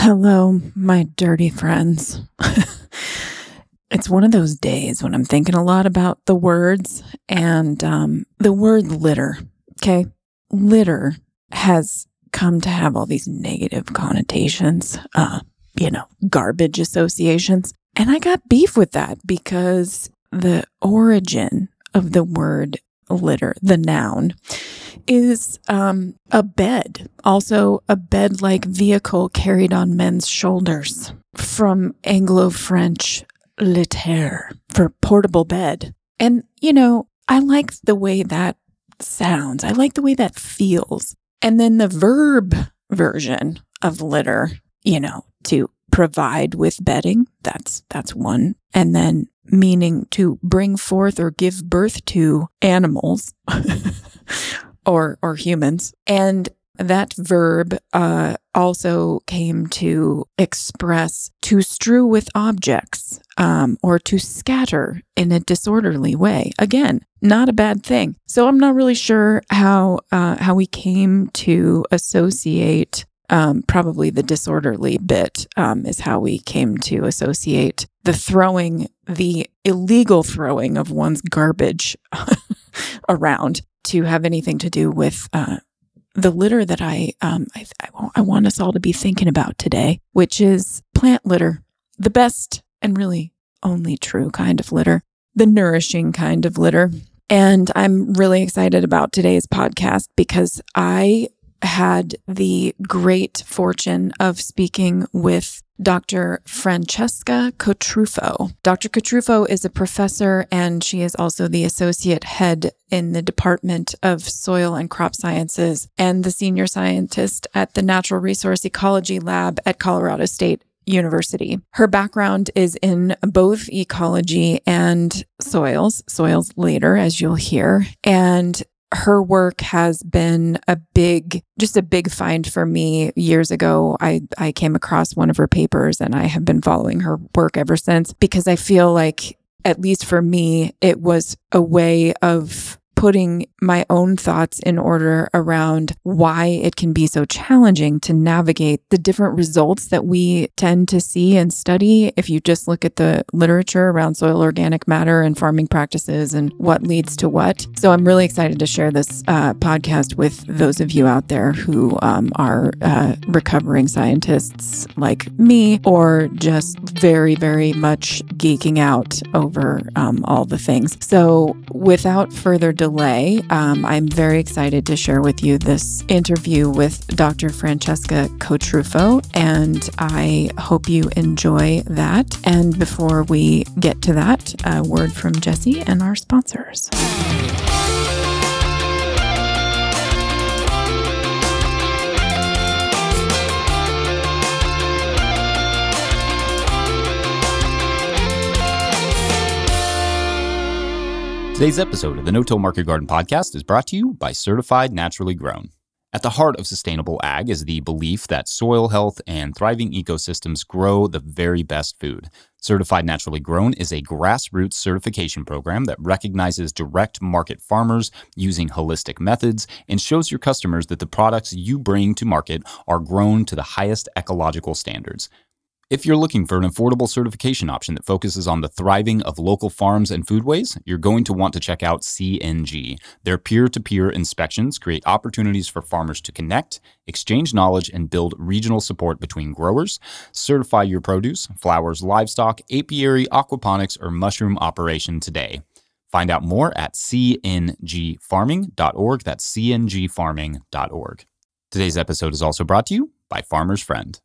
Hello, my dirty friends. it's one of those days when I'm thinking a lot about the words and um, the word litter. Okay. Litter has come to have all these negative connotations, uh, you know, garbage associations. And I got beef with that because the origin of the word litter, the noun, is um, a bed, also a bed like vehicle carried on men's shoulders from Anglo French litter for portable bed. And, you know, I like the way that sounds, I like the way that feels. And then the verb version of litter, you know, to provide with bedding, that's that's one. And then meaning to bring forth or give birth to animals or or humans. And that verb uh, also came to express to strew with objects um, or to scatter in a disorderly way. Again, not a bad thing. So I'm not really sure how uh, how we came to associate. Um, probably the disorderly bit um, is how we came to associate the throwing, the illegal throwing of one's garbage around to have anything to do with uh, the litter that I, um, I, I want us all to be thinking about today, which is plant litter, the best and really only true kind of litter, the nourishing kind of litter. And I'm really excited about today's podcast because I had the great fortune of speaking with Dr. Francesca Cotrufo. Dr. Cotrufo is a professor and she is also the associate head in the Department of Soil and Crop Sciences and the senior scientist at the Natural Resource Ecology Lab at Colorado State University. Her background is in both ecology and soils, soils later, as you'll hear. And her work has been a big just a big find for me. Years ago i i came across one of her papers and i have been following her work ever since because i feel like at least for me it was a way of putting my own thoughts in order around why it can be so challenging to navigate the different results that we tend to see and study. If you just look at the literature around soil organic matter and farming practices and what leads to what. So I'm really excited to share this uh, podcast with those of you out there who um, are uh, recovering scientists like me or just very, very much geeking out over um, all the things. So without further delay, delay, um, I'm very excited to share with you this interview with Dr. Francesca Cotrufo, and I hope you enjoy that. And before we get to that, a word from Jesse and our sponsors. Today's episode of the No Till Market Garden podcast is brought to you by Certified Naturally Grown. At the heart of sustainable ag is the belief that soil health and thriving ecosystems grow the very best food. Certified Naturally Grown is a grassroots certification program that recognizes direct market farmers using holistic methods and shows your customers that the products you bring to market are grown to the highest ecological standards. If you're looking for an affordable certification option that focuses on the thriving of local farms and foodways, you're going to want to check out CNG. Their peer to peer inspections create opportunities for farmers to connect, exchange knowledge, and build regional support between growers. Certify your produce, flowers, livestock, apiary, aquaponics, or mushroom operation today. Find out more at cngfarming.org. That's cngfarming.org. Today's episode is also brought to you by Farmer's Friend.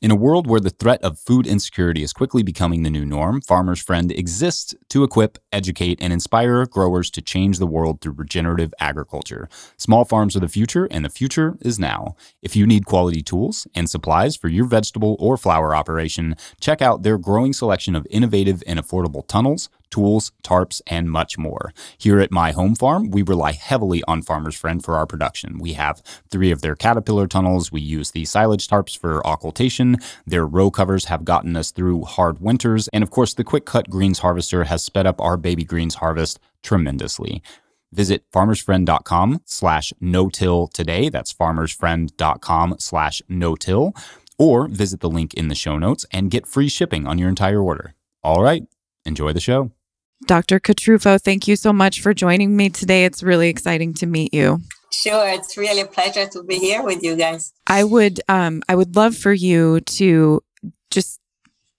In a world where the threat of food insecurity is quickly becoming the new norm, Farmer's Friend exists to equip, educate, and inspire growers to change the world through regenerative agriculture. Small farms are the future, and the future is now. If you need quality tools and supplies for your vegetable or flower operation, check out their growing selection of innovative and affordable tunnels, tools, tarps, and much more. Here at My Home Farm, we rely heavily on Farmer's Friend for our production. We have three of their caterpillar tunnels. We use the silage tarps for occultation. Their row covers have gotten us through hard winters. And of course, the Quick Cut Greens Harvester has sped up our baby greens harvest tremendously. Visit farmersfriend.com slash no-till today. That's farmersfriend.com slash no-till or visit the link in the show notes and get free shipping on your entire order. All right, enjoy the show. Dr. Cotrufo, thank you so much for joining me today. It's really exciting to meet you. Sure, it's really a pleasure to be here with you guys. I would um I would love for you to just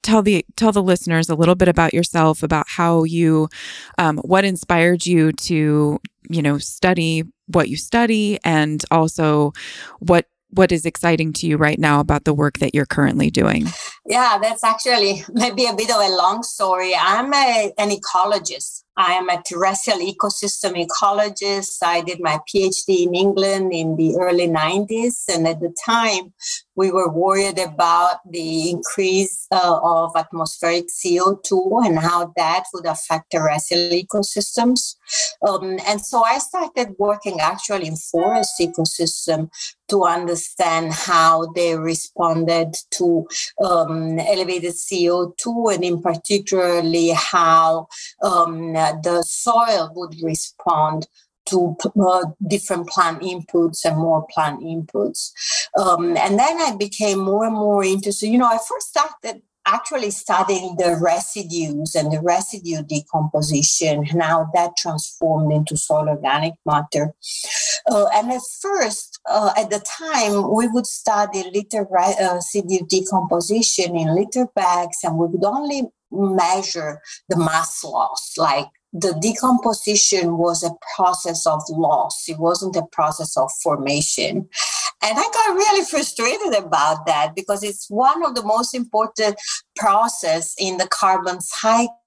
tell the tell the listeners a little bit about yourself, about how you um what inspired you to, you know, study what you study and also what what is exciting to you right now about the work that you're currently doing? Yeah, that's actually maybe a bit of a long story. I'm a, an ecologist. I am a terrestrial ecosystem ecologist. I did my PhD in England in the early 90s. And at the time, we were worried about the increase uh, of atmospheric CO2 and how that would affect terrestrial ecosystems. Um, and so I started working actually in forest ecosystem to understand how they responded to um, elevated CO2 and in particularly how um, the soil would respond to uh, different plant inputs and more plant inputs. Um, and then I became more and more interested. You know, I first started actually studying the residues and the residue decomposition, how that transformed into soil organic matter. Uh, and at first, uh, at the time, we would study litter uh, residue decomposition in litter bags, and we would only measure the mass loss, like the decomposition was a process of loss. It wasn't a process of formation. And I got really frustrated about that because it's one of the most important process in the carbon cycle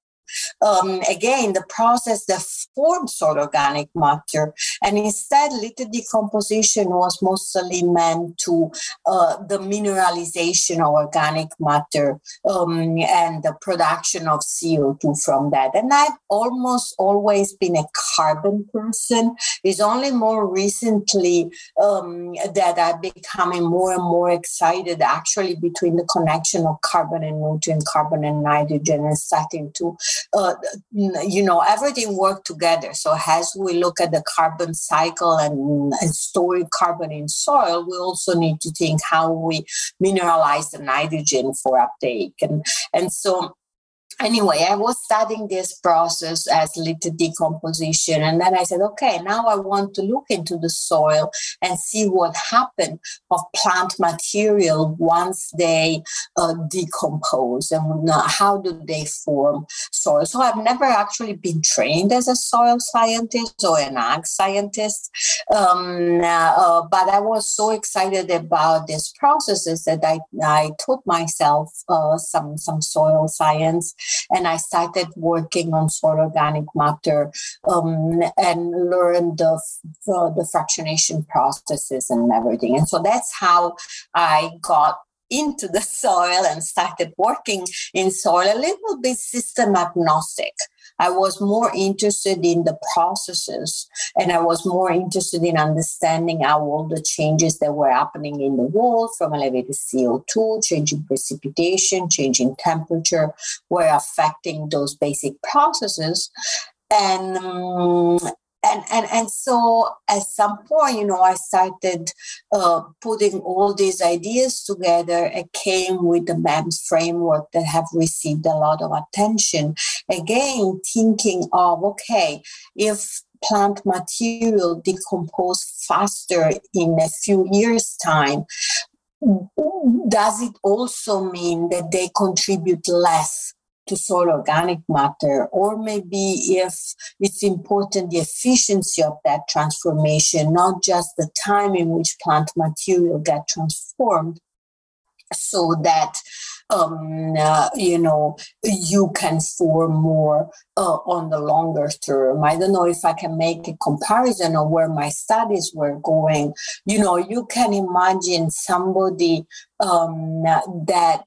um, again, the process that forms soil organic matter. And instead, litter decomposition was mostly meant to uh, the mineralization of organic matter um, and the production of CO2 from that. And I've almost always been a carbon person. It's only more recently um, that I'm becoming more and more excited actually between the connection of carbon and nutrient, carbon and nitrogen, and starting to uh, you know, everything work together. So as we look at the carbon cycle and, and storing carbon in soil, we also need to think how we mineralize the nitrogen for uptake. And, and so anyway, I was studying this process as litter decomposition. And then I said, okay, now I want to look into the soil and see what happened of plant material once they uh, decompose and how do they form soil. So I've never actually been trained as a soil scientist or an ag scientist. Um, uh, but I was so excited about these processes that I, I taught myself uh, some, some soil science and I started working on soil organic matter um, and learned the, the, the fractionation processes and everything. And so that's how I got into the soil and started working in soil a little bit system agnostic. I was more interested in the processes and I was more interested in understanding how all the changes that were happening in the world from elevated CO2, changing precipitation, changing temperature were affecting those basic processes. And um, and and and so at some point you know i started uh, putting all these ideas together. It came with the MEMS framework that have received a lot of attention. Again thinking of okay if plant material decompose faster in a few years time does it also mean that they contribute less to soil organic matter, or maybe if it's important the efficiency of that transformation, not just the time in which plant material get transformed, so that um, uh, you know you can form more uh, on the longer term. I don't know if I can make a comparison of where my studies were going. You know, you can imagine somebody um, that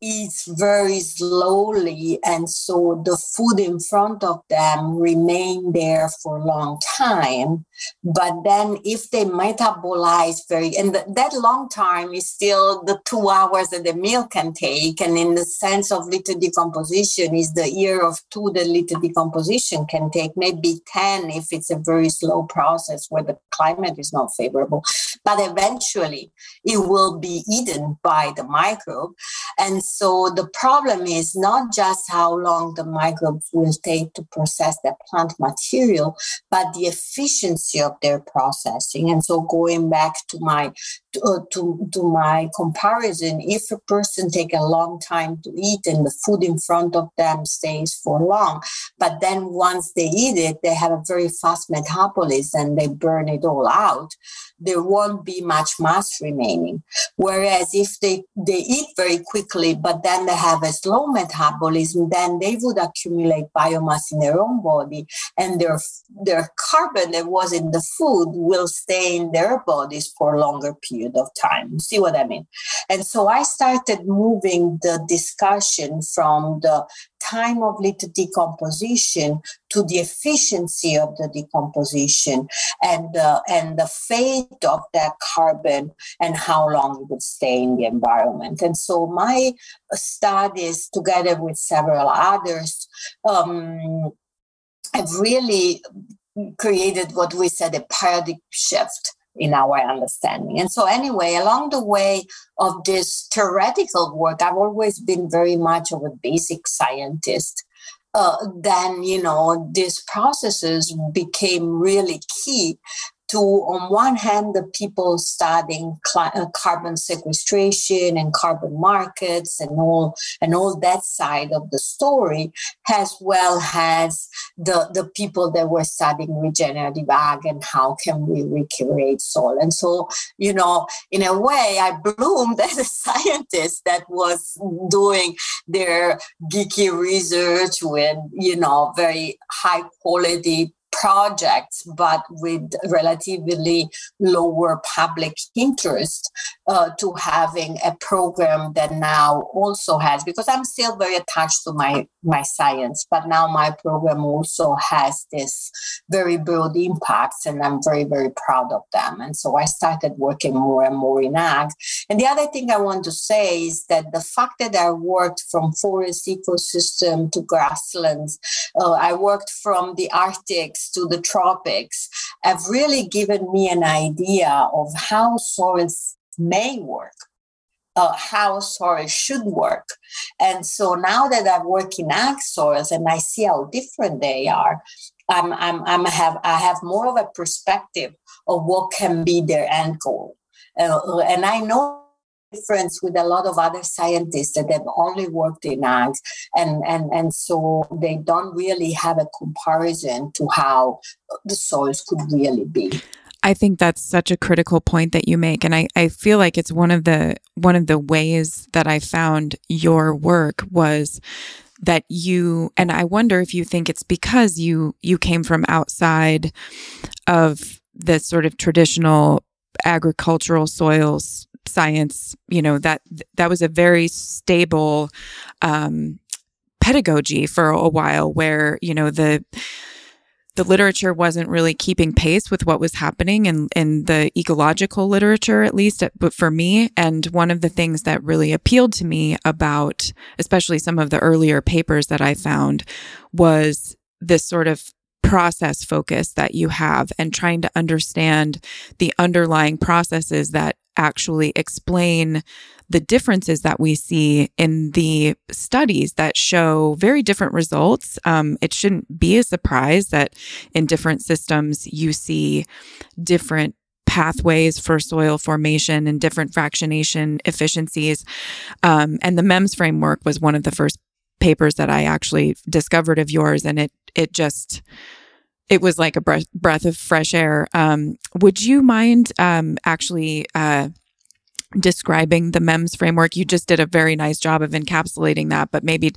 eats very slowly and so the food in front of them remain there for a long time. But then if they metabolize very and that long time is still the two hours that the meal can take. And in the sense of litter decomposition is the year of two the litter decomposition can take maybe 10 if it's a very slow process where the climate is not favorable. But eventually it will be eaten by the microbe. And so the problem is not just how long the microbes will take to process the plant material, but the efficiency of their processing. And so going back to my to, uh, to, to my comparison, if a person take a long time to eat and the food in front of them stays for long, but then once they eat it, they have a very fast metabolism and they burn it all out, there won't be much mass remaining. Whereas if they, they eat very quickly, but then they have a slow metabolism, then they would accumulate biomass in their own body and their, their carbon that was in the food will stay in their bodies for a longer period of time. See what I mean? And so I started moving the discussion from the time of litter decomposition to the efficiency of the decomposition and uh, and the fate of that carbon and how long it would stay in the environment. And so my studies, together with several others, um, have really created what we said a paradigm shift in our understanding. And so, anyway, along the way of this theoretical work, I've always been very much of a basic scientist. Uh, then, you know, these processes became really key to, on one hand, the people studying uh, carbon sequestration and carbon markets and all and all that side of the story, as well as the the people that were studying regenerative ag and how can we recreate soil. And so, you know, in a way, I bloomed as a scientist that was doing their geeky research with, you know, very high quality projects, but with relatively lower public interest, uh, to having a program that now also has, because I'm still very attached to my, my science, but now my program also has this very broad impacts, and I'm very, very proud of them. And so I started working more and more in ag. And the other thing I want to say is that the fact that I worked from forest ecosystem to grasslands, uh, I worked from the Arctic to the tropics have really given me an idea of how soils may work. Uh, how soils should work. And so now that I work in ag soils and I see how different they are, I'm, I'm, I'm have, I have more of a perspective of what can be their end goal. Uh, and I know difference with a lot of other scientists that have only worked in ag and, and, and so they don't really have a comparison to how the soils could really be. I think that's such a critical point that you make. And I, I feel like it's one of the one of the ways that I found your work was that you and I wonder if you think it's because you you came from outside of the sort of traditional agricultural soils science, you know, that that was a very stable um, pedagogy for a while where, you know, the the literature wasn't really keeping pace with what was happening in, in the ecological literature, at least, but for me. And one of the things that really appealed to me about, especially some of the earlier papers that I found, was this sort of process focus that you have and trying to understand the underlying processes that actually explain the differences that we see in the studies that show very different results. Um, it shouldn't be a surprise that in different systems you see different pathways for soil formation and different fractionation efficiencies. Um, and the MEMS framework was one of the first papers that I actually discovered of yours, and it it just it was like a breath, breath of fresh air. Um, would you mind um, actually uh, describing the MEMS framework? You just did a very nice job of encapsulating that, but maybe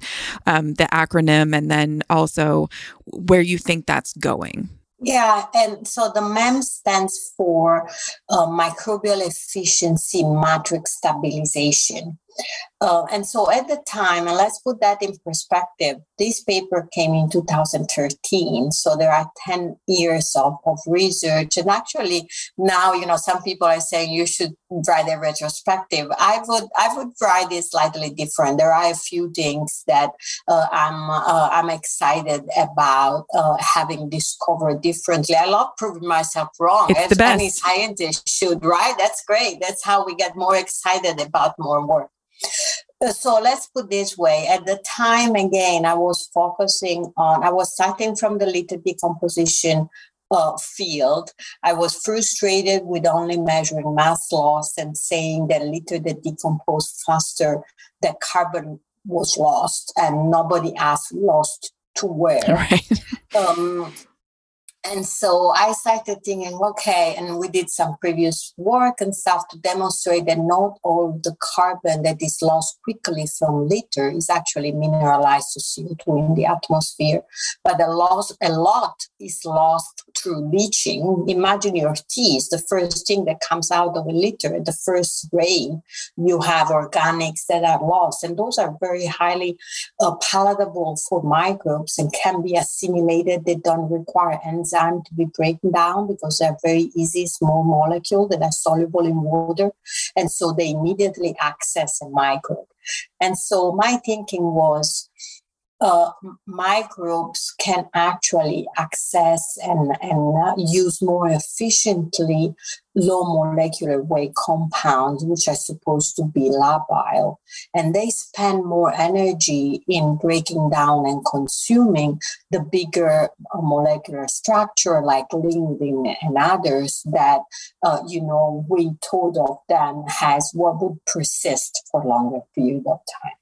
um, the acronym and then also where you think that's going. Yeah, and so the MEMS stands for uh, microbial efficiency matrix stabilization. Uh, and so at the time, and let's put that in perspective, this paper came in 2013. So there are 10 years of, of research. And actually now, you know, some people are saying you should write a retrospective. I would, I would write it slightly different. There are a few things that uh, I'm, uh, I'm excited about uh, having discovered differently. I love proving myself wrong. It's As the best. any scientist should, right? That's great. That's how we get more excited about more work. So let's put this way. At the time again i was focusing on i was starting from the litter decomposition uh, field. I was frustrated with only measuring mass loss and saying that litter that decomposed faster that carbon was lost and nobody asked lost to where. Right. um, and so I started thinking, okay, and we did some previous work and stuff to demonstrate that not all the carbon that is lost quickly from litter is actually mineralized to CO2 in the atmosphere, but a lot, a lot is lost through leaching. Imagine your teeth, the first thing that comes out of a litter, the first rain, you have organics that are lost, and those are very highly uh, palatable for microbes and can be assimilated. They don't require enzyme to be broken down because they're very easy, small molecule that are soluble in water. And so they immediately access a microbe. And so my thinking was uh, groups can actually access and, and uh, use more efficiently low molecular weight compounds, which are supposed to be labile. And they spend more energy in breaking down and consuming the bigger uh, molecular structure like lignin and others that, uh, you know, we told of them has what would persist for longer period of time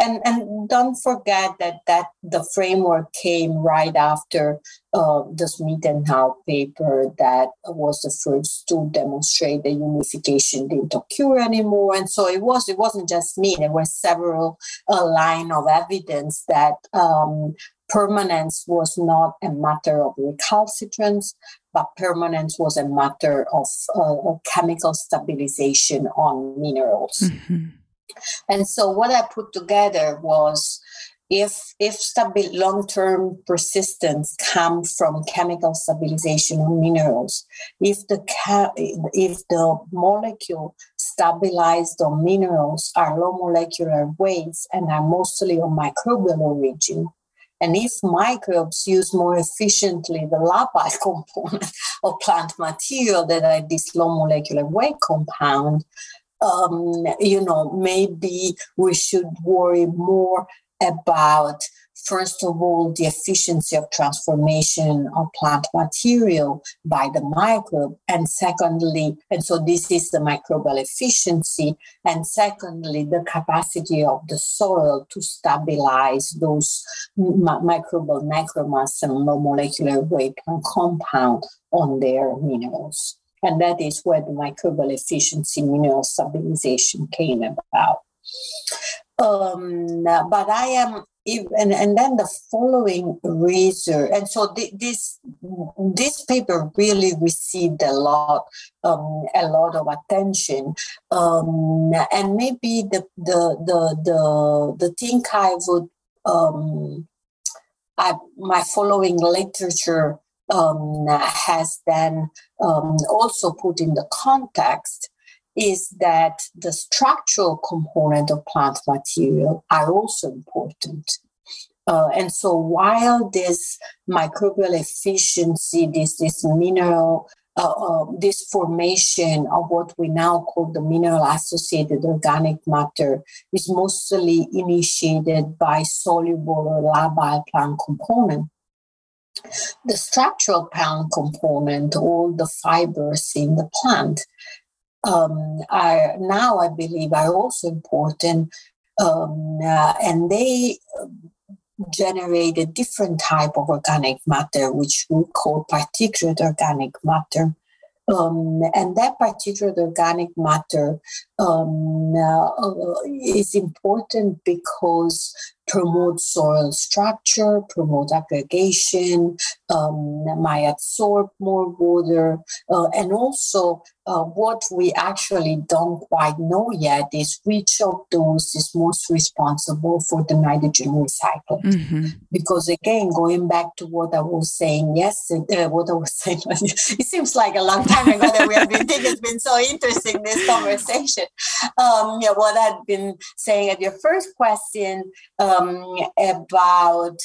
and and don't forget that that the framework came right after uh, the Smith and Howe paper that was the first to demonstrate the humification didn't occur anymore, and so it was it wasn't just me. There were several uh, line of evidence that. Um, permanence was not a matter of recalcitrance, but permanence was a matter of uh, chemical stabilization on minerals. Mhm. And so what I put together was if if stabi- long-term persistence come from chemical stabilization of minerals, if the if the molecule stabilized on minerals are low molecular weights and are mostly of microbial origin, and if microbes use more efficiently the labile component of plant material that are this low molecular weight compound, um, you know, maybe we should worry more about, first of all, the efficiency of transformation of plant material by the microbe, and secondly, and so this is the microbial efficiency, and secondly, the capacity of the soil to stabilize those mi- microbial macromass and low molecular weight compound on their minerals. And that is where the microbial efficiency mineral stabilization came about. Um, but I am even, and then the following research, and so thi- this this paper really received a lot um, a lot of attention, um, and maybe the the the the the thing I would um, I, my following literature um, has then um, also put in the context is that the structural component of plant material are also important. Uh, and so while this microbial efficiency, this, this mineral, uh, uh, this formation of what we now call the mineral associated organic matter is mostly initiated by soluble or labile plant component the structural plant component, all the fibers in the plant, um, are now, I believe, are also important, um, uh, and they generate a different type of organic matter, which we call particulate organic matter. Um, and that particulate organic matter um, uh, is important because promote soil structure, promote aggregation, um, might absorb more water, uh, and also uh, what we actually don't quite know yet is which of those is most responsible for the nitrogen recycling. Mm-hmm. Because again, going back to what I was saying yesterday, uh, what I was saying, it seems like a long time ago that we have been thinking it's been so interesting this conversation. Um, yeah, what I've been saying at your first question um, about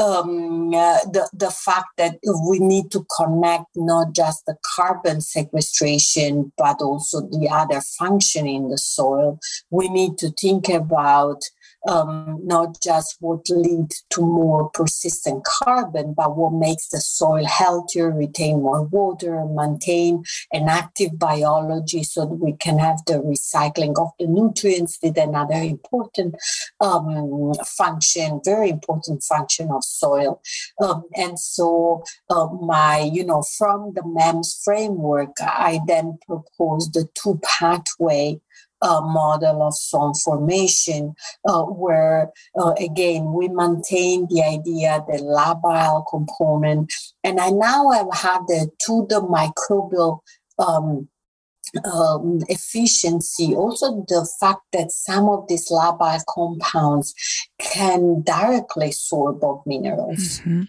um, uh, the the fact that we need to connect not just the carbon sequestration but also the other function in the soil, we need to think about um, not just what leads to more persistent carbon, but what makes the soil healthier, retain more water, maintain an active biology so that we can have the recycling of the nutrients, with another important um, function, very important function of soil. Um, and so uh, my, you know, from the MEMS framework, I then proposed the two pathway uh, model of soil formation, uh, where uh, again we maintain the idea the labile component, and I now have had the to the microbial um, um, efficiency, also the fact that some of these labile compounds can directly sorbed of minerals. Mm-hmm.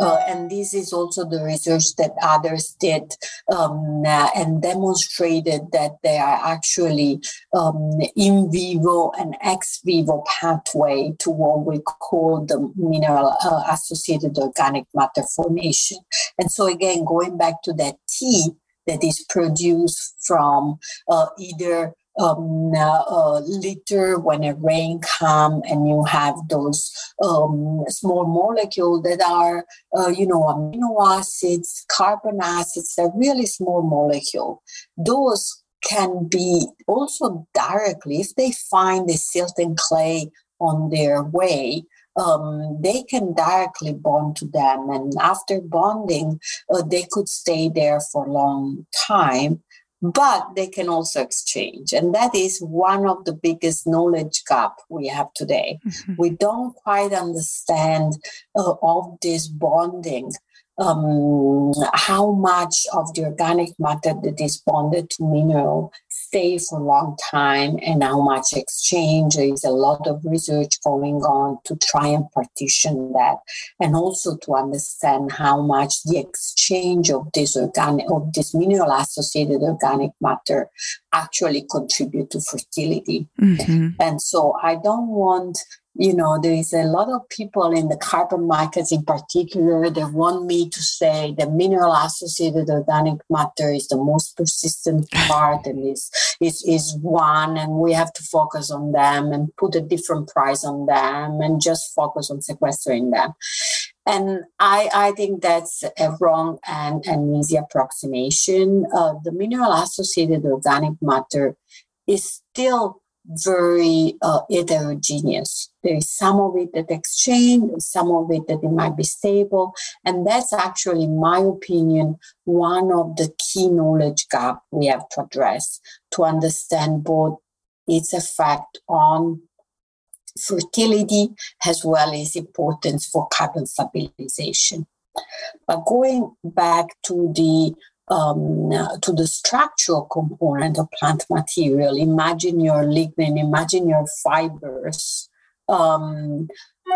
Uh, and this is also the research that others did um, and demonstrated that they are actually um, in vivo and ex vivo pathway to what we call the mineral uh, associated organic matter formation. And so, again, going back to that T, that is produced from uh, either um, uh, litter when a rain come and you have those um, small molecules that are uh, you know amino acids carbon acids a really small molecule. Those can be also directly if they find the silt and clay on their way um, they can directly bond to them. And after bonding, uh, they could stay there for a long time, but they can also exchange. And that is one of the biggest knowledge gap we have today. Mm-hmm. We don't quite understand uh, of this bonding um, how much of the organic matter that is bonded to mineral stay for a long time and how much exchange. There is a lot of research going on to try and partition that and also to understand how much the exchange of this organic of this mineral associated organic matter actually contribute to fertility. Mm-hmm. And so I don't want you know, there is a lot of people in the carbon markets in particular that want me to say the mineral associated organic matter is the most persistent part and is, is, is one, and we have to focus on them and put a different price on them and just focus on sequestering them. And I, I think that's a wrong and an easy approximation. Uh, the mineral associated organic matter is still very uh, heterogeneous. There is some of it that exchange, some of it that it might be stable. And that's actually, in my opinion, one of the key knowledge gap we have to address to understand both its effect on fertility as well as importance for carbon stabilization. But going back to the um, to the structural component of plant material. Imagine your lignin, imagine your fibers. Um,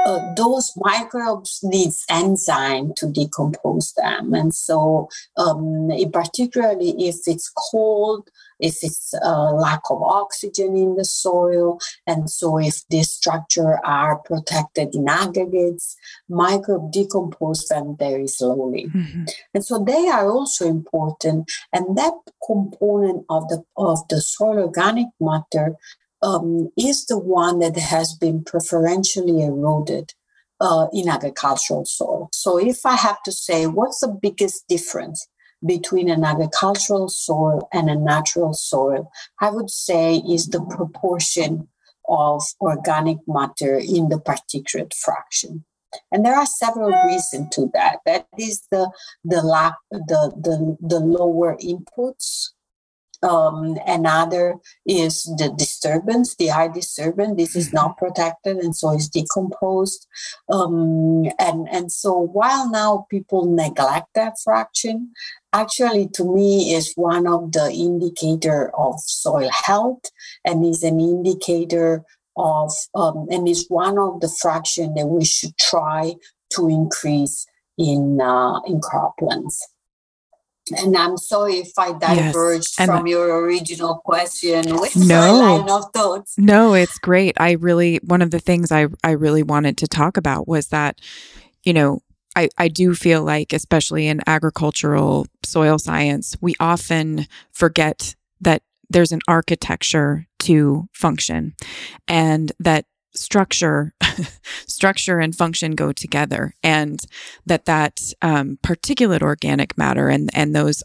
uh, those microbes needs enzyme to decompose them and so um, particularly if it's cold if it's a lack of oxygen in the soil and so if these structure are protected in aggregates microbe decompose them very slowly mm-hmm. and so they are also important and that component of the of the soil organic matter um, is the one that has been preferentially eroded uh, in agricultural soil. So, if I have to say, what's the biggest difference between an agricultural soil and a natural soil? I would say is the proportion of organic matter in the particulate fraction. And there are several reasons to that. That is the the lack the the, the lower inputs Um, another is the disturbance, the air disturbance. This is not protected and so it's decomposed. Um, and, and so while now people neglect that fraction, actually to me is one of the indicator of soil health and is an indicator of um, and is one of the fraction that we should try to increase in uh, in croplands. And I'm sorry if I diverged yes. from your original question with no, my line of thoughts. No, it's great. I really one of the things I I really wanted to talk about was that, you know, I, I do feel like, especially in agricultural soil science, we often forget that there's an architecture to function and that structure structure and function go together and that that um, particulate organic matter and and those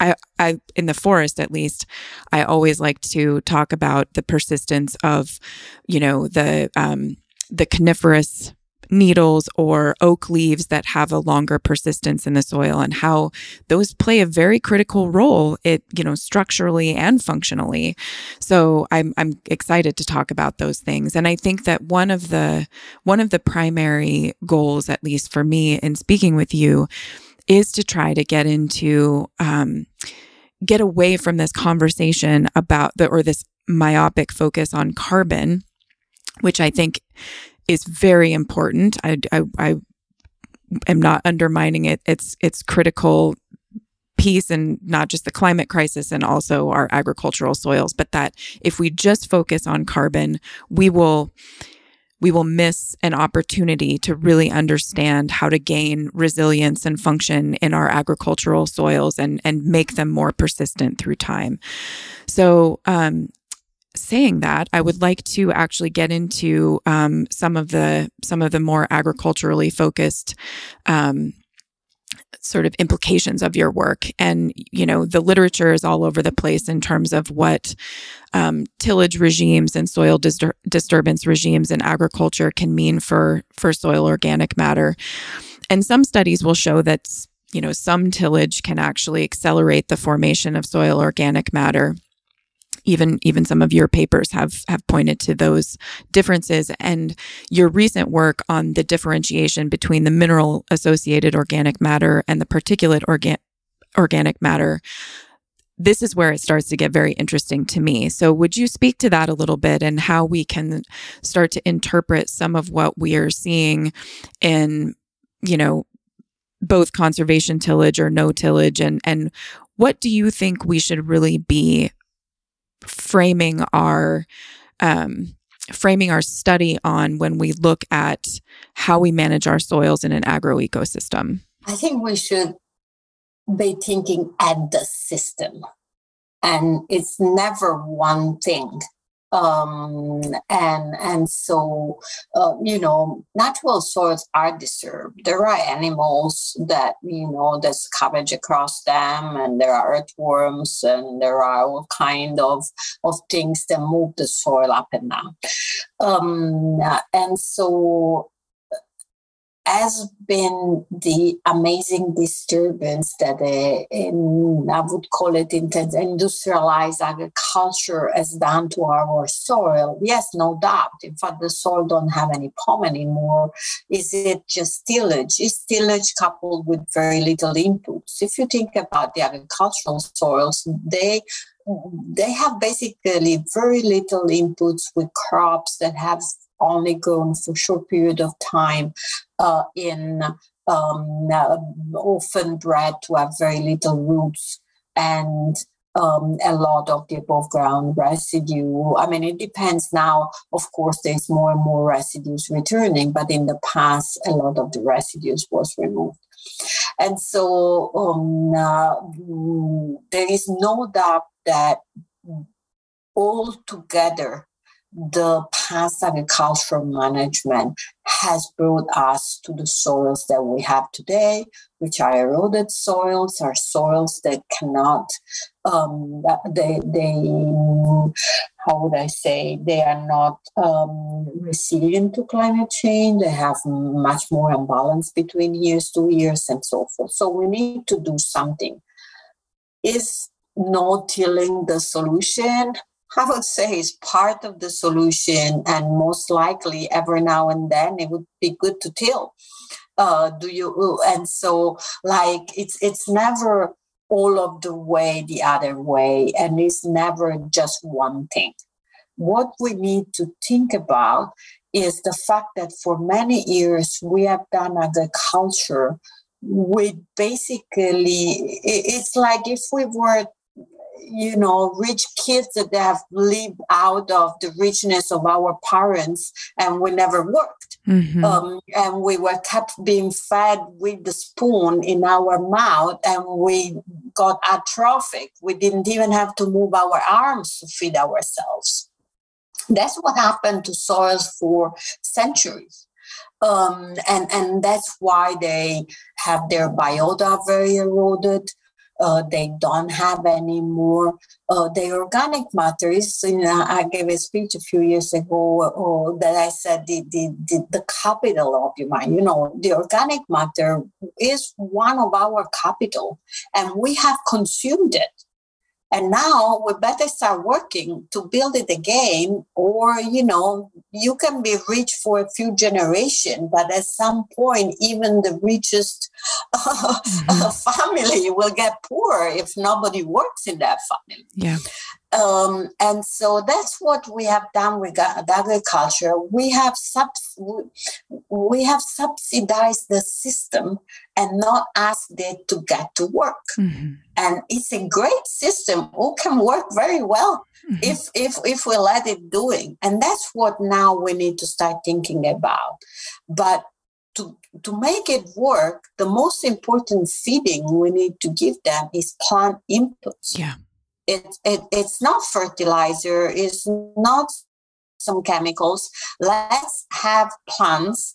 I, I in the forest at least i always like to talk about the persistence of you know the um, the coniferous needles or oak leaves that have a longer persistence in the soil and how those play a very critical role it you know structurally and functionally. So i'm i'm excited to talk about those things. And i think that one of the one of the primary goals at least for me in speaking with you is to try to get into um, get away from this conversation about the or this myopic focus on carbon which i think is very important. I, I, I am not undermining it. It's it's critical piece and not just the climate crisis and also our agricultural soils, but that if we just focus on carbon, we will we will miss an opportunity to really understand how to gain resilience and function in our agricultural soils and and make them more persistent through time. So um, saying that, I would like to actually get into um, some of the some of the more agriculturally focused. Um, sort of implications of your work and you know the literature is all over the place in terms of what um, tillage regimes and soil dis- disturbance regimes in agriculture can mean for for soil organic matter and some studies will show that you know some tillage can actually accelerate the formation of soil organic matter even even some of your papers have have pointed to those differences and your recent work on the differentiation between the mineral associated organic matter and the particulate organ- organic matter this is where it starts to get very interesting to me. So, would you speak to that a little bit and how we can start to interpret some of what we are seeing in, you know, both conservation tillage or no tillage, and and what do you think we should really be framing our um, framing our study on when we look at how we manage our soils in an agroecosystem? I think we should be thinking at the system. And it's never one thing um, and and so uh, you know natural soils are disturbed. There are animals that you know there's cabbage across them, and there are earthworms, and there are all kind of of things that move the soil up and down. Um, and so has been the amazing disturbance that uh, in, I would call it industrialized agriculture has done to our soil. Yes, no doubt. In fact, the soil don't have any POM anymore. Is it just tillage? Is tillage coupled with very little inputs? If you think about the agricultural soils, they they have basically very little inputs with crops that have only grown for short period of time uh, in um, uh, often bred to have very little roots and um, a lot of the above ground residue. I mean, it depends now. Of course, there's more and more residues returning, but in the past, a lot of the residues was removed. And so um, uh, there is no doubt that all together the past agricultural management has brought us to the soils that we have today, which are eroded soils, are soils that cannot, um, they, they, how would I say, they are not um, resilient to climate change. They have much more imbalance between years to years and so forth. So we need to do something. Is no tilling the solution? I would say is part of the solution, and most likely every now and then it would be good to till. Uh, do you? And so, like, it's it's never all of the way the other way, and it's never just one thing. What we need to think about is the fact that for many years we have done agriculture with basically it's like if we were you know, rich kids that have lived out of the richness of our parents and we never worked. Mm-hmm. Um, and we were kept being fed with the spoon in our mouth and we got atrophic. We didn't even have to move our arms to feed ourselves. That's what happened to soils for centuries. Um, and, and that's why they have their biota very eroded uh, they don't have any more. Uh, the organic matter you know, I gave a speech a few years ago uh, that I said the, the, the, the capital of your mind. You know, the organic matter is one of our capital, and we have consumed it. And now we better start working to build it again, or you know, you can be rich for a few generations, but at some point, even the richest mm-hmm. family will get poor if nobody works in that family. Yeah. Um, and so that's what we have done with agriculture. We have subs- we have subsidized the system and not asked it to get to work. Mm-hmm. And it's a great system It can work very well mm-hmm. if if if we let it doing. And that's what now we need to start thinking about. But to, to make it work, the most important feeding we need to give them is plant inputs. Yeah it, it it's not fertilizer it's not some chemicals. Let's have plants.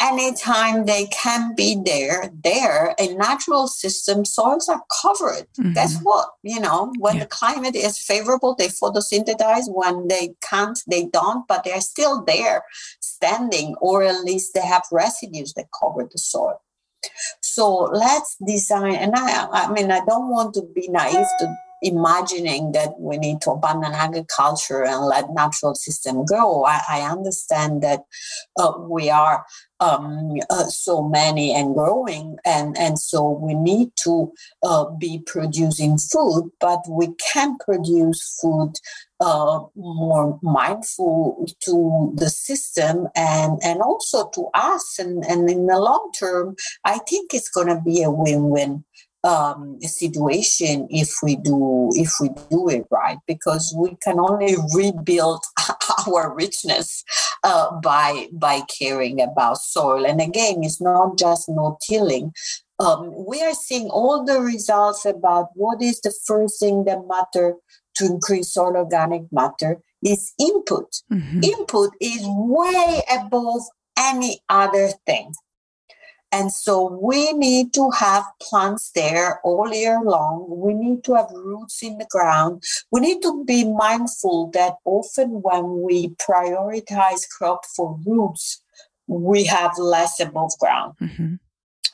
Anytime they can be there there a natural system soils are covered. Mm-hmm. that's what? You know when yeah. the climate is favorable they photosynthesize. When they can't they don't but they're still there standing or at least they have residues that cover the soil. So let's design and i i mean i don't want to be naive to imagining that we need to abandon agriculture and let natural system grow. I, I understand that uh, we are um, uh, so many and growing, and, and so we need to uh, be producing food, but we can produce food uh, more mindful to the system and, and also to us. And, and in the long term, I think it's going to be a win win um, situation if we do if we do it right because we can only rebuild our richness uh, by by caring about soil. And again it's not just no tilling. Um, we are seeing all the results about what is the first thing that matter to increase soil organic matter is input. Mm-hmm. input is way above any other thing and so we need to have plants there all year long. We need to have roots in the ground. We need to be mindful that often when we prioritize crop for roots, we have less above ground. Mm-hmm.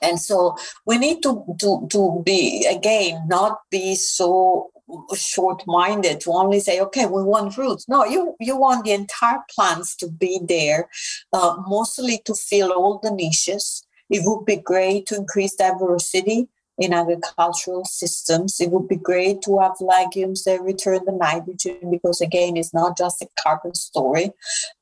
And so we need to, to, to be, again, not be so short-minded to only say okay we want roots no you you want the entire plants to be there uh, mostly to fill all the niches it would be great to increase diversity in agricultural systems. It would be great to have legumes that return the nitrogen because again, it's not just a carbon story.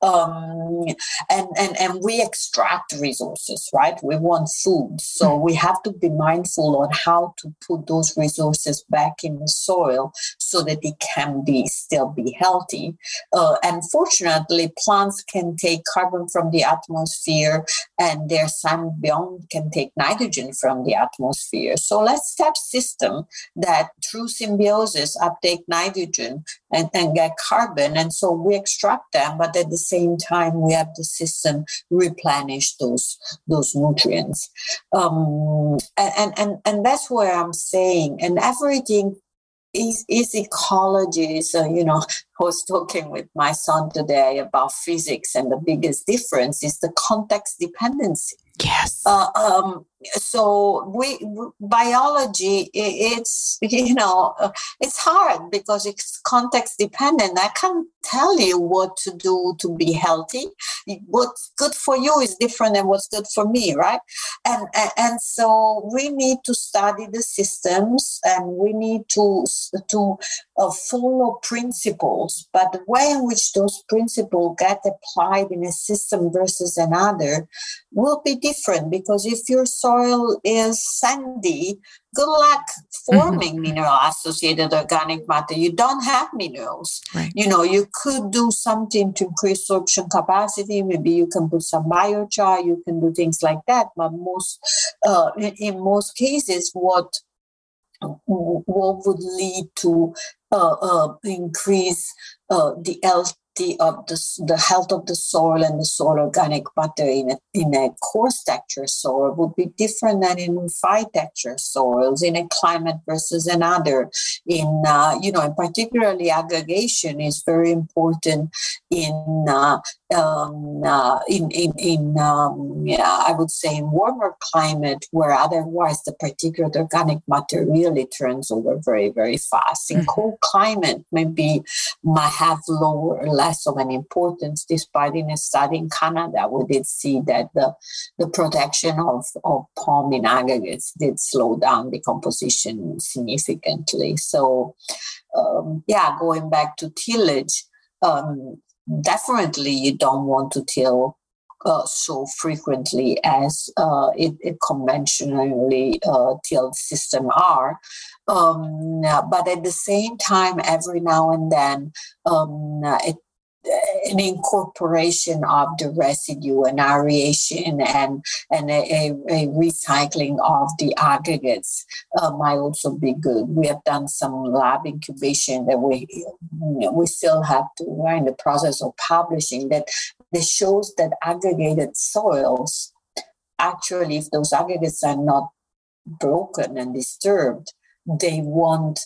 Um, and, and, and we extract resources, right? We want food. So hmm. we have to be mindful on how to put those resources back in the soil so that it can be still be healthy. Uh, and fortunately, plants can take carbon from the atmosphere and their symbiont can take nitrogen from the atmosphere. So let's have system that through symbiosis uptake nitrogen and, and get carbon. And so we extract them, but at the same time we have the system replenish those those nutrients. Um, and, and and that's where I'm saying, and everything is, is ecology. So, you know, I was talking with my son today about physics, and the biggest difference is the context dependency. Yes. Uh, um, so we biology it's you know it's hard because it's context dependent. I can't tell you what to do to be healthy. What's good for you is different than what's good for me right? And and, so we need to study the systems and we need to to uh, follow principles. But the way in which those principles get applied in a system versus another will be different because if your soil is sandy, good luck forming mm-hmm. mineral associated organic matter. You don't have minerals. Right. You know, you could do something to increase sorption capacity. Maybe you can put some biochar, you can do things like that. But most, uh, in, most cases, what what would lead to uh, uh, increase uh, the L of the, the health of the soil and the soil organic matter in a, in a coarse texture soil would be different than in fine texture soils in a climate versus another in uh, you know and particularly aggregation is very important in uh, um, uh, in in, in um, yeah, I would say in warmer climate where otherwise the particulate organic matter really turns over very very fast. In mm-hmm. cold climate, maybe might have lower less of an importance. Despite in a study in Canada, we did see that the the protection of of POM in aggregates did slow down decomposition significantly. So um, yeah, going back to tillage. Um, definitely you don't want to till uh, so frequently as uh, it, it, conventionally uh, tilled system are. Um, but at the same time, every now and then, um, it an incorporation of the residue and aeration and and a, a recycling of the aggregates uh, might also be good. We have done some lab incubation that we we still have to. We're in the process of publishing that that shows that aggregated soils actually, if those aggregates are not broken and disturbed, they won't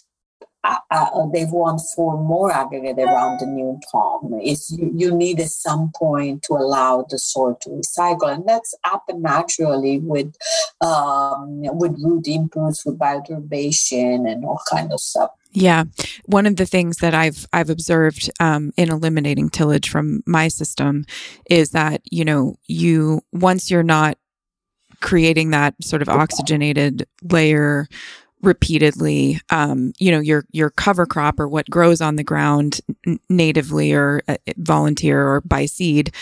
uh, uh, they want for more aggregate around the new POM. Is you, you need at some point to allow the soil to recycle, and that's happened naturally with um, with root inputs, with bioturbation, and all kind of stuff. Yeah, one of the things that I've I've observed um, in eliminating tillage from my system is that you know you once you're not creating that sort of oxygenated layer repeatedly um, you know your your cover crop or what grows on the ground natively or uh, volunteer or by seed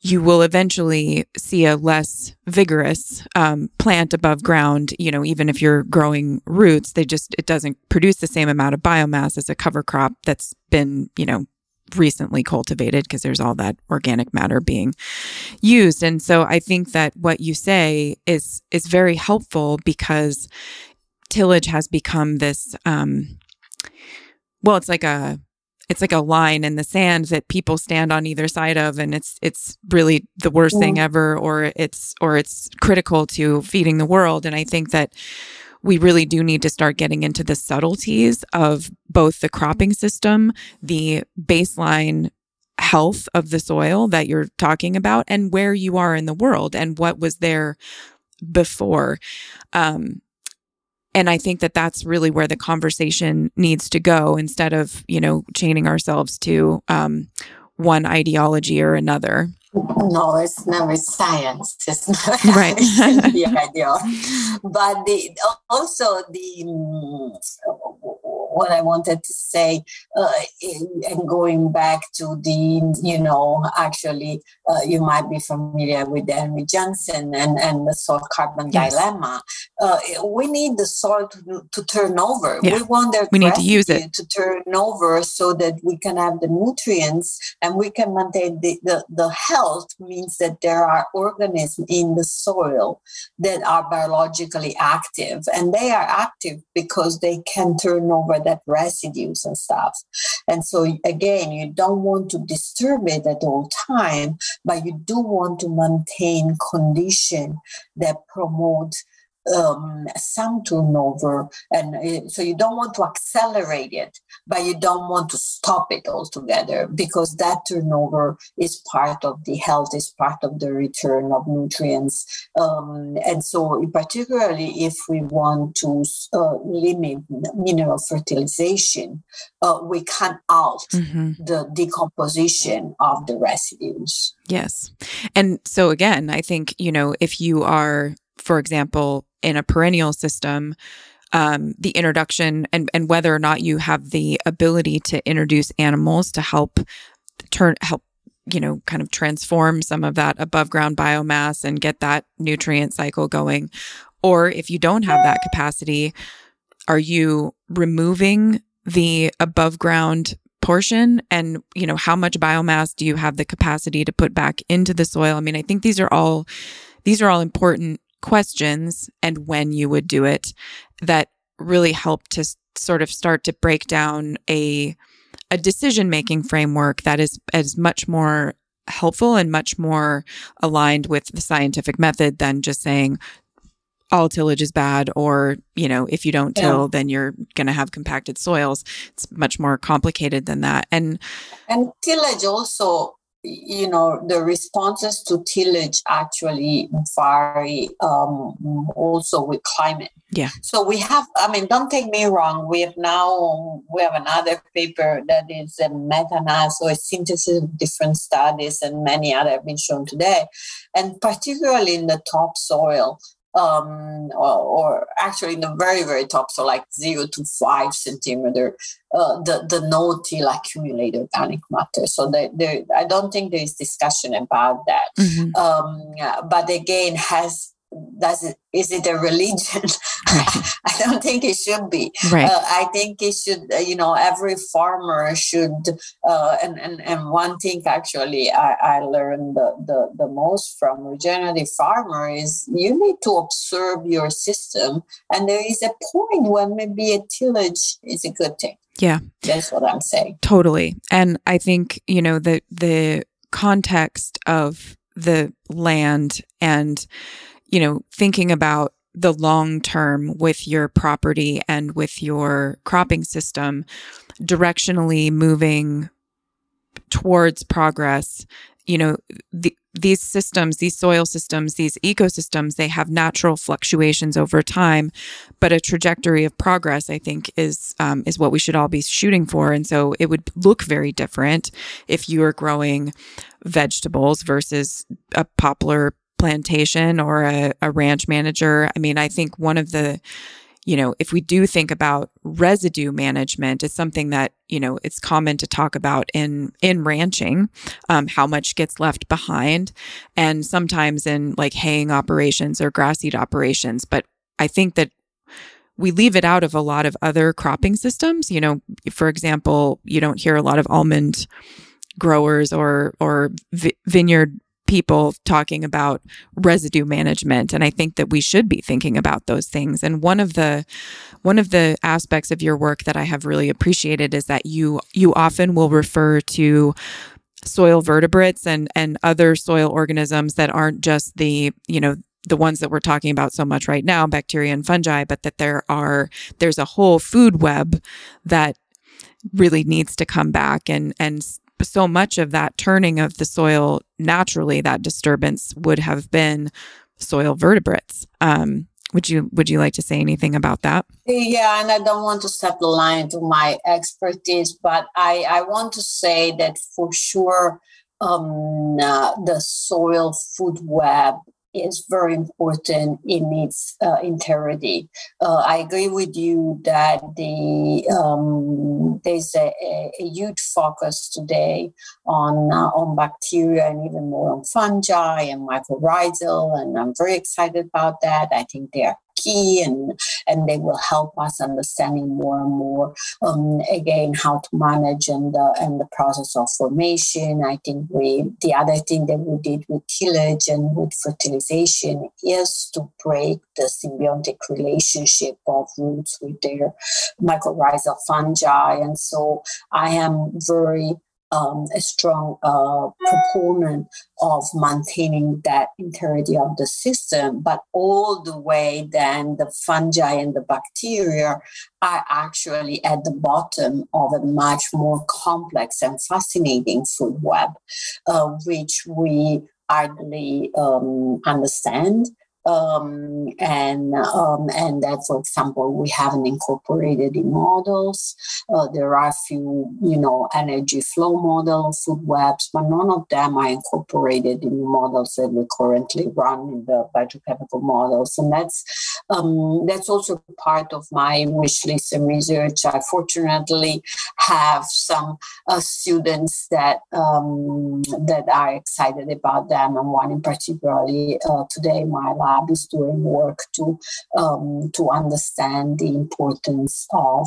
you will eventually see a less vigorous um, plant above ground you know even if you're growing roots they just it doesn't produce the same amount of biomass as a cover crop that's been you know recently cultivated because there's all that organic matter being used. And so i think that what you say is is very helpful because tillage has become this um, well it's like a it's like a line in the sand that people stand on either side of and it's it's really the worst yeah. thing ever or it's or it's critical to feeding the world and i think that we really do need to start getting into the subtleties of both the cropping system the baseline health of the soil that you're talking about and where you are in the world and what was there before um, and i think that that's really where the conversation needs to go instead of you know chaining ourselves to um, one ideology or another. No it's never science. It's not right. the ideal. But the also the what I wanted to say, uh, and going back to the, you know, actually, uh, you might be familiar with Henry Janzen and, and the soil carbon yes. dilemma. Uh, we need the soil to, to turn over. Yeah. We want their we need to use it to turn over so that we can have the nutrients and we can maintain the, the, the health means that there are organisms in the soil that are biologically active and they are active because they can turn over that residues and stuff. And so again, you don't want to disturb it at all time, but you do want to maintain condition that promote um, some turnover, and uh, so you don't want to accelerate it, but you don't want to stop it altogether because that turnover is part of the health, is part of the return of nutrients, um, and so particularly if we want to uh, limit mineral fertilization, uh, we cut out mm-hmm. the decomposition of the residues. Yes, and so again, I think you know if you are for example, in a perennial system, um, the introduction and, and whether or not you have the ability to introduce animals to help turn, help, you know, kind of transform some of that above ground biomass and get that nutrient cycle going. Or if you don't have that capacity, are you removing the above ground portion and you know how much biomass do you have the capacity to put back into the soil i mean i think these are all these are all important questions and when you would do it that really help to sort of start to break down a a decision making framework that is is much more helpful and much more aligned with the scientific method than just saying all tillage is bad or you know if you don't till yeah. then you're going to have compacted soils it's much more complicated than that and and tillage also you know the responses to tillage actually vary um, also with climate. Yeah. So we have i mean don't take me wrong we have now we have another paper that is a meta-analysis so a synthesis of different studies and many other have been shown today. And particularly in the topsoil um, or, or, actually in the very very top, so like zero to five centimeter, uh, the the no till accumulated organic matter. So there, there, I don't think there is discussion about that. Mm-hmm. Um, but again, has does it. Is it a religion? I don't think it should be. Right. Uh, i think it should uh, you know every farmer should uh, and, and and one thing actually i, I learned the, the, the most from regenerative farmer is you need to observe your system and there is a point when maybe a tillage is a good thing. Yeah. That's what i'm saying. Totally. And i think you know the the context of the land and you know, thinking about the long term with your property and with your cropping system, directionally moving towards progress. You know, the, these systems, these soil systems, these ecosystems, they have natural fluctuations over time, but a trajectory of progress, I think, is um, is what we should all be shooting for. And so it would look very different if you are growing vegetables versus a poplar plantation or a, a ranch manager. I mean, I think one of the, you know, if we do think about residue management, it's something that you know it's common to talk about in in ranching, um, how much gets left behind, and sometimes in like haying operations or grass seed operations. But I think that we leave it out of a lot of other cropping systems. You know, for example, you don't hear a lot of almond growers or or vi- vineyard people talking about residue management and I think that we should be thinking about those things. And one of the one of the aspects of your work that I have really appreciated is that you you often will refer to soil vertebrates and and other soil organisms that aren't just the you know the ones that we're talking about so much right now bacteria and fungi but that there are there's a whole food web that really needs to come back and and so much of that turning of the soil naturally, that disturbance would have been soil vertebrates. Um, would you would you like to say anything about that? Yeah, and I don't want to step the line to my expertise, but I I want to say that for sure um, uh, the soil food web is very important in its uh, integrity. Uh, I agree with you that the um, there's a, a, huge focus today on uh, on bacteria and even more on fungi and mycorrhizal, and I'm very excited about that. I think they are and and they will help us understanding more and more um, again how to manage and and the process of formation. I think we the other thing that we did with tillage and with fertilization is to break the symbiotic relationship of roots with their mycorrhizal fungi. And so i am very um, a strong uh, proponent of maintaining that integrity of the system, but all the way then the fungi and the bacteria are actually at the bottom of a much more complex and fascinating food web, uh, which we hardly um, understand um, and um, and that, for example, we haven't incorporated in models. Uh, there are a few, you know, energy flow model, food webs, but none of them are incorporated in models that we currently run in the biochemical models, and that's um, that's also part of my wish list and research. I fortunately have some uh, students that um, that are excited about them, and one in particularly uh, today, my lab is doing work to um, to understand the importance of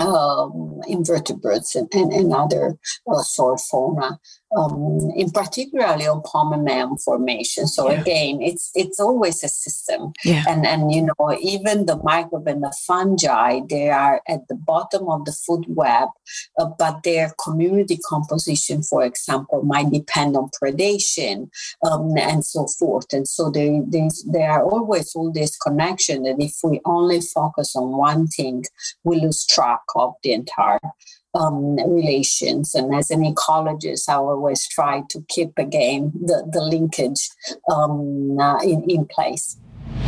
um, invertebrates and, and, and other uh, soil fauna um, in particularly on polymer formation. So yeah. again, it's it's always a system, yeah. and and you know even the microbe and the fungi they are at the bottom of the food web, uh, but their community composition, for example, might depend on predation um, and so forth. And so there there are always all this connection that if we only focus on one thing, we lose track of the entire um, relations. And as an ecologist, I always try to keep again the, the linkage um, uh, in, in place.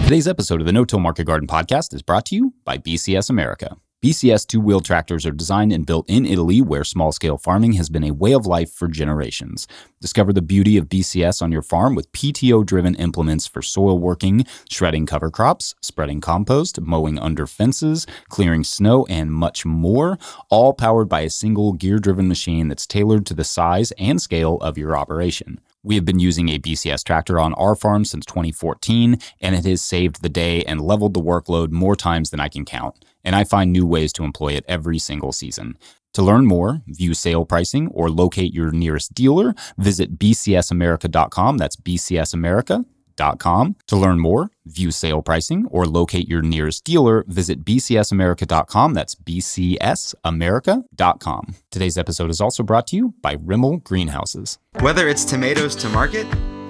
Today's episode of the No Till Market Garden podcast is brought to you by BCS America. BCS two wheel tractors are designed and built in Italy, where small scale farming has been a way of life for generations. Discover the beauty of BCS on your farm with PTO driven implements for soil working, shredding cover crops, spreading compost, mowing under fences, clearing snow, and much more, all powered by a single gear driven machine that's tailored to the size and scale of your operation. We have been using a BCS tractor on our farm since 2014, and it has saved the day and leveled the workload more times than I can count. And I find new ways to employ it every single season. To learn more, view sale pricing, or locate your nearest dealer, visit bcsamerica.com. That's bcsamerica.com. To learn more, view sale pricing, or locate your nearest dealer, visit bcsamerica.com. That's bcsamerica.com. Today's episode is also brought to you by Rimol Greenhouses. Whether it's tomatoes to market,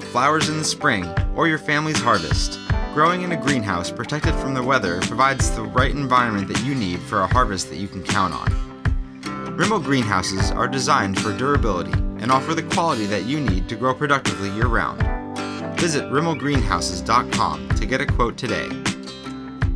flowers in the spring, or your family's harvest, growing in a greenhouse protected from the weather provides the right environment that you need for a harvest that you can count on. Rimol greenhouses are designed for durability and offer the quality that you need to grow productively year round. Visit rimolgreenhouses.com to get a quote today.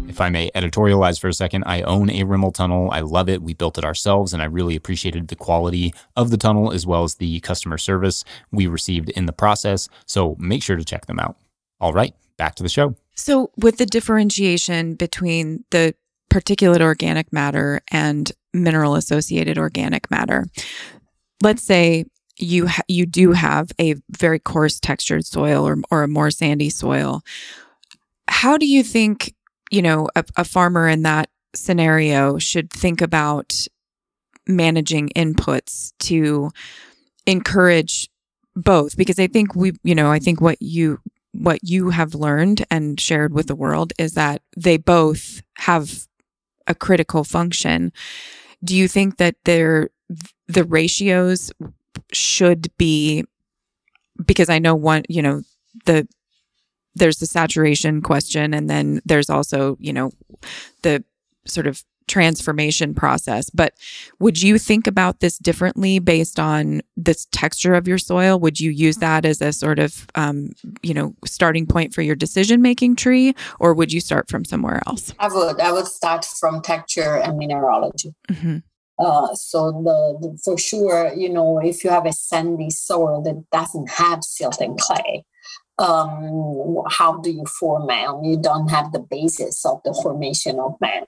If I may editorialize for a second, I own a Rimol tunnel. I love it. We built it ourselves, and I really appreciated the quality of the tunnel as well as the customer service we received in the process. So make sure to check them out. All right, back to the show. So, with the differentiation between the particulate organic matter and mineral associated organic matter, let's say you ha- you do have a very coarse textured soil or or a more sandy soil. How do you think you know a, a farmer in that scenario should think about managing inputs to encourage both? Because I think we you know I think what you what you have learned and shared with the world is that they both have a critical function. Do you think that they're the ratios should be because I know one, you know, the there's the saturation question and then there's also, you know, the sort of transformation process. But would you think about this differently based on this texture of your soil? Would you use that as a sort of, um, you know, starting point for your decision making tree, or would you start from somewhere else? I would. I would start from texture and mineralogy. Mm-hmm. Uh, so the, the, for sure, you know, if you have a sandy soil that doesn't have silt and clay, um, how do you form MAOM? You don't have the basis of the formation of MAOM.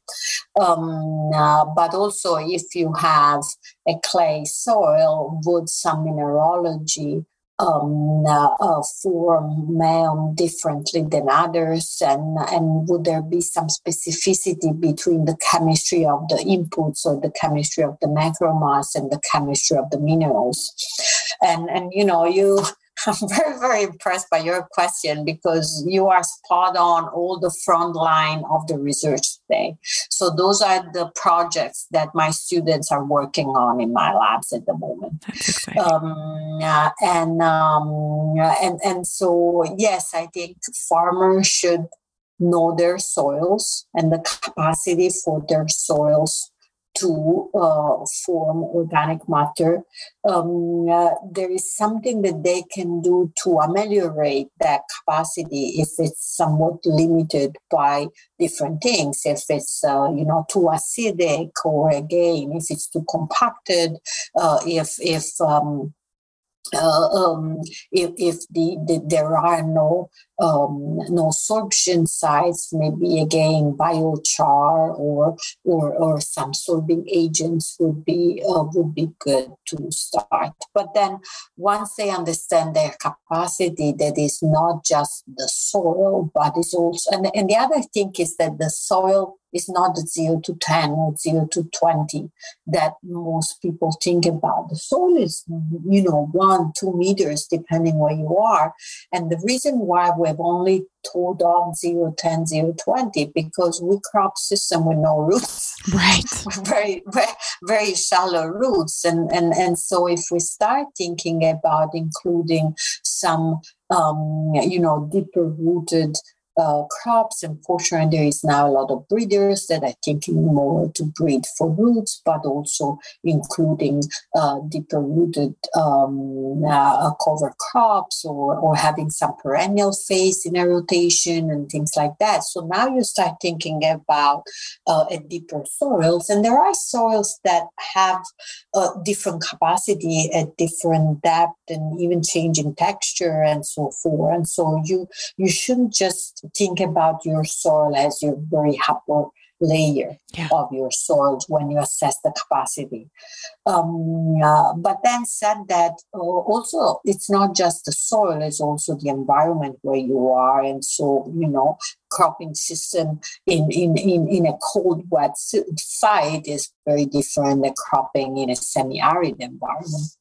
Um, uh, but also, if you have a clay soil with some mineralogy, um, uh, uh, form MAOM differently than others, and and would there be some specificity between the chemistry of the inputs or the chemistry of the macromass and the chemistry of the minerals? And and you know you I'm very, very impressed by your question because you are spot on all the front line of the research today. So those are the projects that my students are working on in my labs at the moment. Um, uh, and, um, and, and so, yes, I think farmers should know their soils and the capacity for their soils to uh, form organic matter. Um, uh, there is something that they can do to ameliorate that capacity if it's somewhat limited by different things. If it's uh, you know too acidic, or again if it's too compacted, uh, if if um, uh, um, if, if the, the, there are no um, no sorption sites, maybe again biochar or or or some sorbing agents would be uh, would be good to start. But then once they understand their capacity, that is not just the soil, but it's also and, and the other thing is that the soil is not the zero to 10 or zero to 20 that most people think about. The soil is, you know, one, two meters, depending where you are. And the reason why we we've only two 0, 10, 0, 20 because we crop system with no roots. Right. very, very, very shallow roots. And, and, and so if we start thinking about including some, um, you know, deeper rooted uh, crops. And fortunately, there is now a lot of breeders that are thinking more to breed for roots, but also including uh, deeper rooted um, uh, cover crops or, or having some perennial phase in a rotation and things like that. So now you start thinking about uh, a deeper soils, and there are soils that have a different capacity at different depth and even changing texture and so forth. And so you you shouldn't just think about your soil as your very upper layer yeah. of your soil when you assess the capacity. Um, uh, but then said that uh, also it's not just the soil, it's also the environment where you are. And so, you know, cropping system in, in, in, in a cold, wet site is very different than cropping in a semi-arid environment.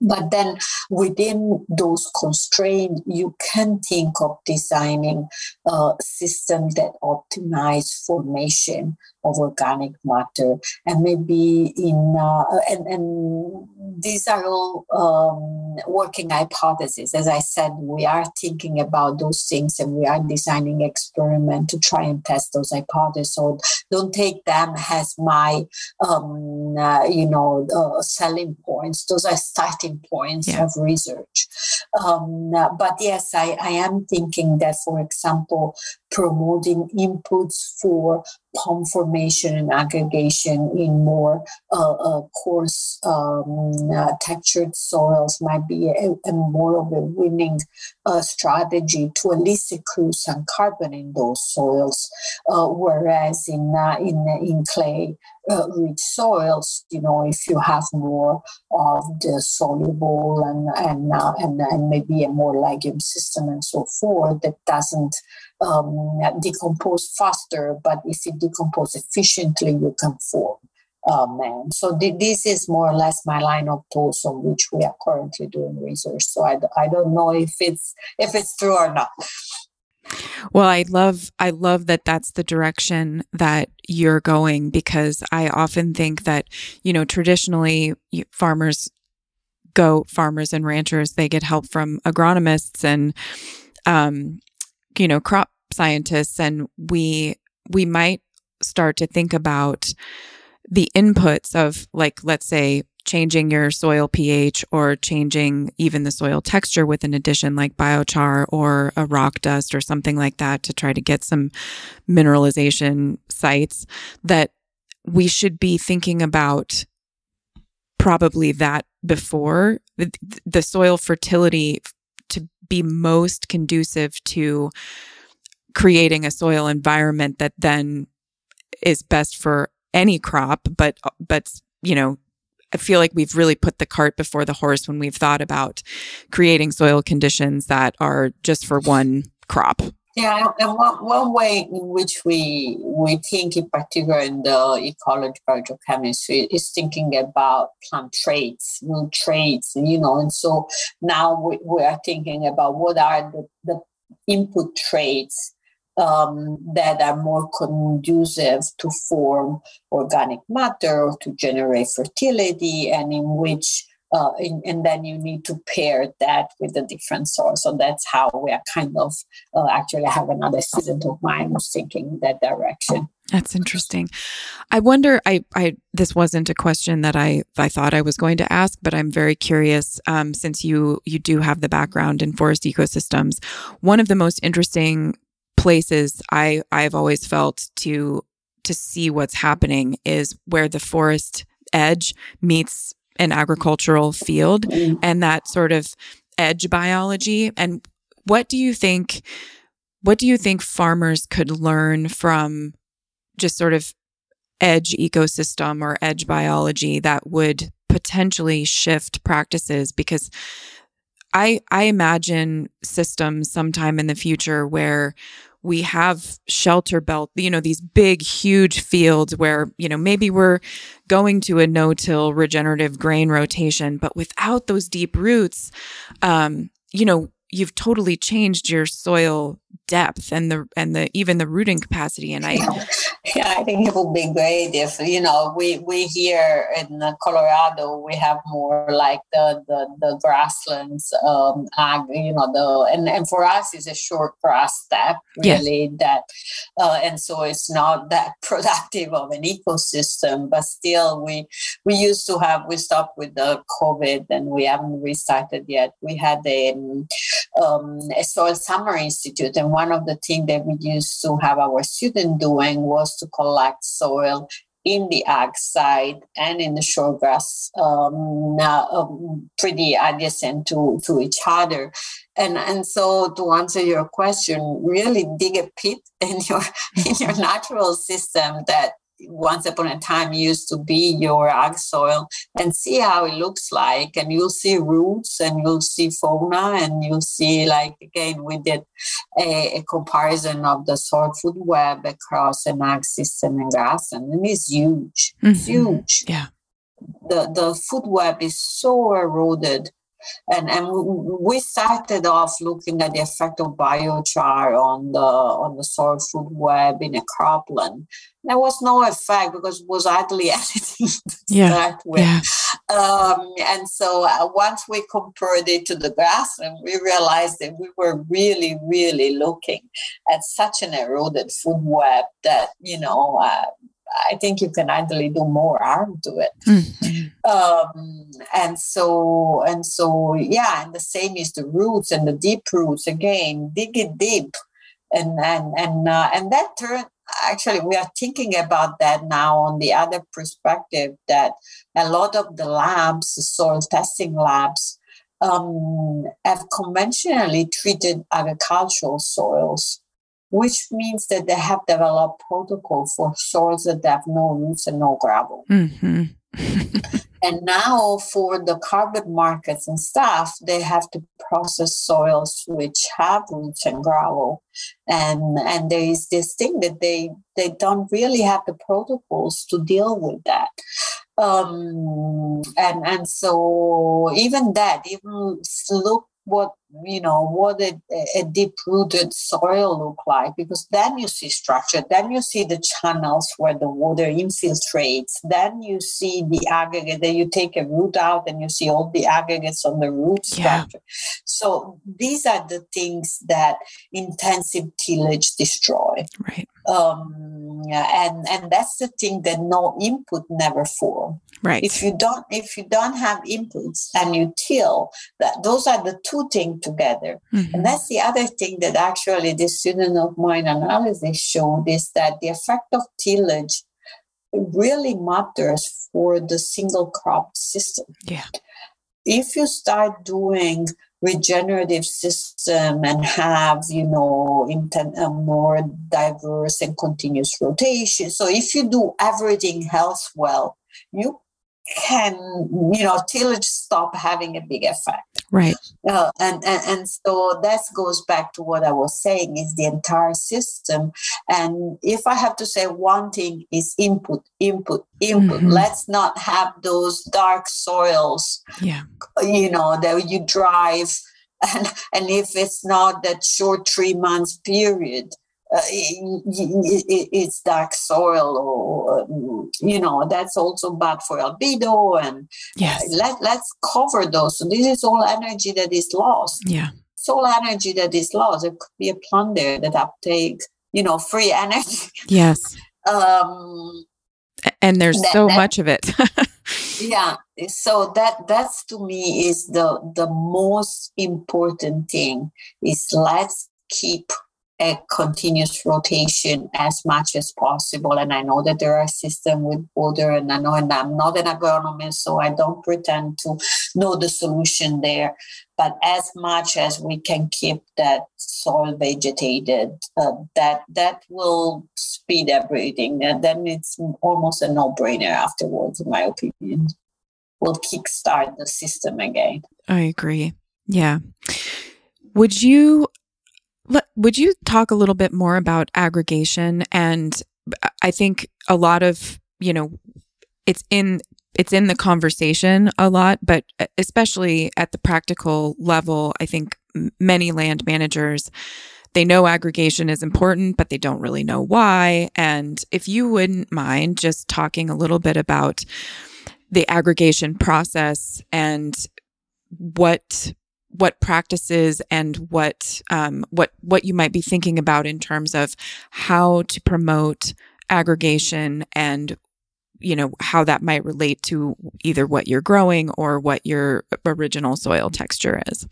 But then within those constraints, you can think of designing a system that optimize formation of organic matter. And maybe in uh, and, and these are all um, working hypotheses. As i said we are thinking about those things and we are designing experiment to try and test those hypotheses. So don't take them as my um, uh, you know uh, selling points. Those are starting points yeah. of research. Um, but yes I, I am thinking that for example promoting inputs for POM formation and aggregation in more uh, uh, coarse um, uh, textured soils might be a, a, more of a winning uh, strategy to at least accrue some carbon in those soils, uh, whereas in uh, in in clay rich soils, you know, if you have more of the soluble and and and, and maybe a more legume system and so forth that doesn't um, decompose faster, but if it decomposes efficiently, you can form um, So th- this is more or less my line of tools on which we are currently doing research. So I, d- I don't know if it's if it's true or not. Well, I love I love that that's the direction that you're going because I often think that you know traditionally farmers go farmers and ranchers they get help from agronomists and um, you know, crop scientists and we we might start to think about the inputs of like let's say changing your soil pH or changing even the soil texture with an addition like biochar or a rock dust or something like that to try to get some mineralization sites that we should be thinking about probably that before. The, soil fertility to be most conducive to creating a soil environment that then is best for any crop but but you know I feel like we've really put the cart before the horse when we've thought about creating soil conditions that are just for one crop Yeah, and one, one way in which we we think, in particular in the ecology biochemistry, is thinking about plant traits, new traits, you know. And so now we, we are thinking about what are the, the input traits um, that are more conducive to form organic matter, or to generate fertility, and in which uh, and, and, then you need to pair that with a different source. So that's how we are kind of uh, actually have another student of mine who's thinking that direction. That's interesting. I wonder. I, I this wasn't a question that I I thought I was going to ask, but I'm very curious. Um, since you you do have the background in forest ecosystems, one of the most interesting places I I've always felt to to see what's happening is where the forest edge meets an agricultural field mm-hmm. and that sort of edge biology and what do you think what do you think farmers could learn from just sort of edge ecosystem or edge biology that would potentially shift practices because I I imagine systems sometime in the future where we have shelter belt, you know, these big, huge fields where, you know, maybe we're going to a no till regenerative grain rotation, but without those deep roots, um, you know, you've totally changed your soil depth and the and the even the rooting capacity and i yeah i think it would be great if you know we we here in colorado we have more like the the, the grasslands um ag, you know the and, and for us it's a short grass steppe really yes. that uh, and so it's not that productive of an ecosystem but still we we used to have we stopped with the covid and we haven't restarted yet we had a um, a soil summer institute and one of the things that we used to have our students doing was to collect soil in the ag side and in the shortgrass um, um, pretty adjacent to, to each other. And, and so to answer your question, really dig a pit in your in your natural system that once upon a time used to be your ag soil and see how it looks like. And you'll see roots and you'll see fauna and you'll see like again we did a, a comparison of the soil food web across an ag system and grass and it's huge. Mm-hmm. huge. Yeah. The the food web is so eroded and and we started off looking at the effect of biochar on the on the soil food web in a cropland. There was no effect because it was hardly anything to yeah. start with. Yeah. Um, and so uh, once we compared it to the grassland, we realized that we were really, really looking at such an eroded food web that you know. Uh, I think you can actually do more harm to it. Mm-hmm. Um, and so, and so, yeah, and the same is the roots and the deep roots. Again, dig it deep, and and and uh, and that turn. Actually, we are thinking about that now on the other perspective that a lot of the labs, the soil testing labs, um, have conventionally treated agricultural soils which means that they have developed protocol for soils that have no roots and no gravel. Mm-hmm. and now for the carbon markets and stuff, they have to process soils which have roots and gravel. And and there is this thing that they they don't really have the protocols to deal with that. Um, and and so even that, even look what you know what a, a deep rooted soil look like because then you see structure then you see the channels where the water infiltrates then you see the aggregate then you take a root out and you see all the aggregates on the root structure. Yeah. so these are the things that intensive tillage destroy. Right um, and and that's the thing that no input never form. Right. If you don't if you don't have inputs and you till that those are the two things together. Mm-hmm. and that's the other thing that actually the student of mine analysis showed is that the effect of tillage really matters for the single crop system. Yeah. If you start doing regenerative system and have you know intent, a uh, more diverse and continuous rotation. So if you do everything health well you can you know tillage stop having a big effect Right. Uh, and, and and so that goes back to what I was saying is the entire system. And if I have to say one thing is input, input, input. Mm-hmm. Let's not have those dark soils. Yeah. You know that you drive, and and if it's not that short three months period, uh, it's dark soil or you know that's also bad for albedo and yes. let, let's cover those. So this is all energy that is lost. Yeah. It's all energy that is lost. There could be a plant there that uptake you know free energy. Yes. Um and there's that, so that, much of it. Yeah. So that that's to me is the the most important thing is let's keep a continuous rotation as much as possible. And I know that there are systems with water, and I know, and I'm not an agronomist, so I don't pretend to know the solution there. But as much as we can keep that soil vegetated, uh, that that will speed everything. And then it's almost a no-brainer afterwards, in my opinion. Will kickstart the system again. I agree. Yeah. Would you would you talk a little bit more about aggregation? And I think a lot of, you know, it's in it's in the conversation a lot, but especially at the practical level, I think many land managers they know aggregation is important, but they don't really know why. And if you wouldn't mind just talking a little bit about the aggregation process and what what practices and what um, what what you might be thinking about in terms of how to promote aggregation and you know how that might relate to either what you're growing or what your original soil texture is.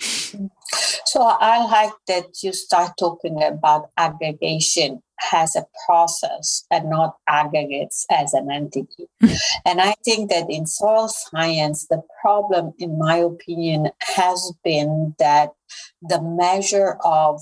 So i like that you start talking about aggregation has a process and not aggregates as an entity. And I think that in soil science, the problem, in my opinion, has been that the measure of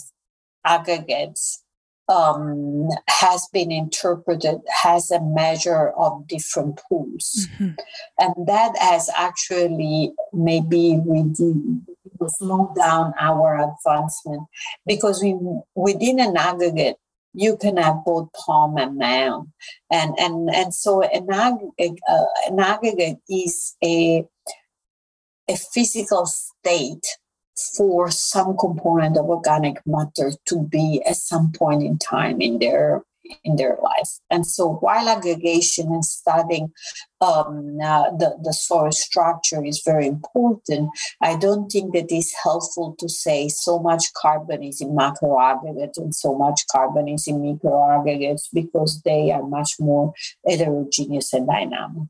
aggregates um, has been interpreted as a measure of different pools. Mm-hmm. And that has actually maybe reduced slow down our advancement because we within an aggregate you can have both POM and MAOM. And, and, and so an, ag- uh, an aggregate is a, a physical state for some component of organic matter to be at some point in time in their in their life. And so while aggregation and studying um, uh, the, the soil structure is very important, I don't think that it's helpful to say so much carbon is in macroaggregates and so much carbon is in microaggregates because they are much more heterogeneous and dynamic.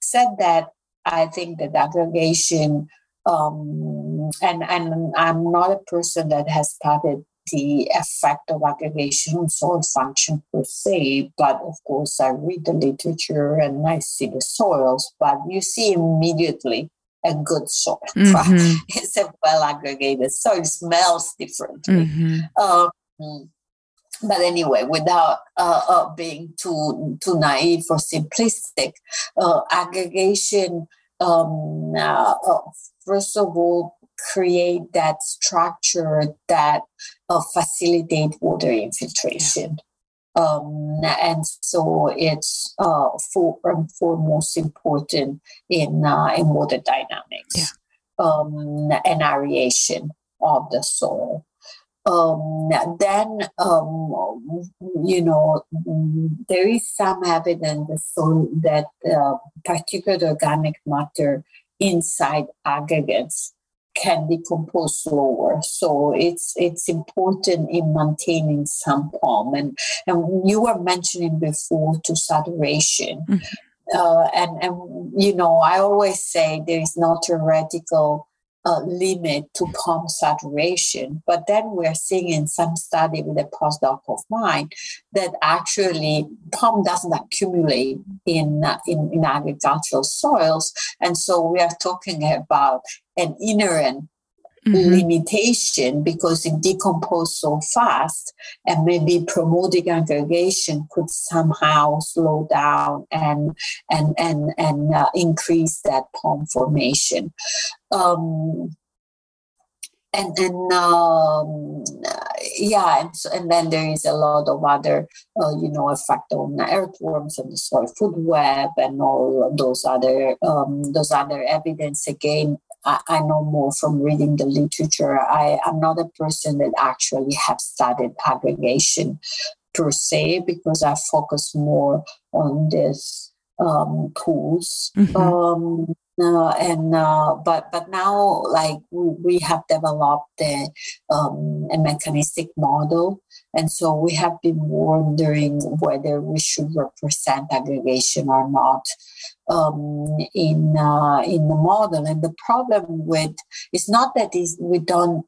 Said that, I think that aggregation um, and and I'm not a person that has studied the effect of aggregation on soil function per se, but of course I read the literature and I see the soils, but you see immediately a good soil. Mm-hmm. it's a well aggregated soil, it smells differently. Mm-hmm. Um, but anyway, without uh, uh, being too too naive or simplistic, uh, aggregation um, uh, uh, first of all create that structure that uh, facilitate water infiltration. Um, and so it's uh, for, um, foremost important in uh, in water dynamics yeah. um, and aeration of the soil. Um, then, um, you know, there is some evidence that uh, particulate organic matter inside aggregates can decompose slower. So it's it's important in maintaining some POM. And and you were mentioning before to saturation. Mm-hmm. Uh, and and you know, I always say there is no theoretical uh, limit to POM saturation. But then we're seeing in some study with a postdoc of mine that actually POM doesn't accumulate in, uh, in, in agricultural soils. And so we are talking about an inherent Mm-hmm. limitation because it decomposes so fast and maybe promoting aggregation could somehow slow down and and and and uh, increase that POM formation um, and and um, yeah, and, so, and then there is a lot of other, uh, you know, effect on earthworms and the soil food web and all those other um, those other evidence. Again, I, I, know more from reading the literature. I am not a person that actually have studied aggregation per se because I focus more on this um, tools. Mm-hmm. Um, uh, and uh, but but now like we, we have developed a, um, a mechanistic model and so we have been wondering whether we should represent aggregation or not um, in uh, in the model and the problem with it's not that we don't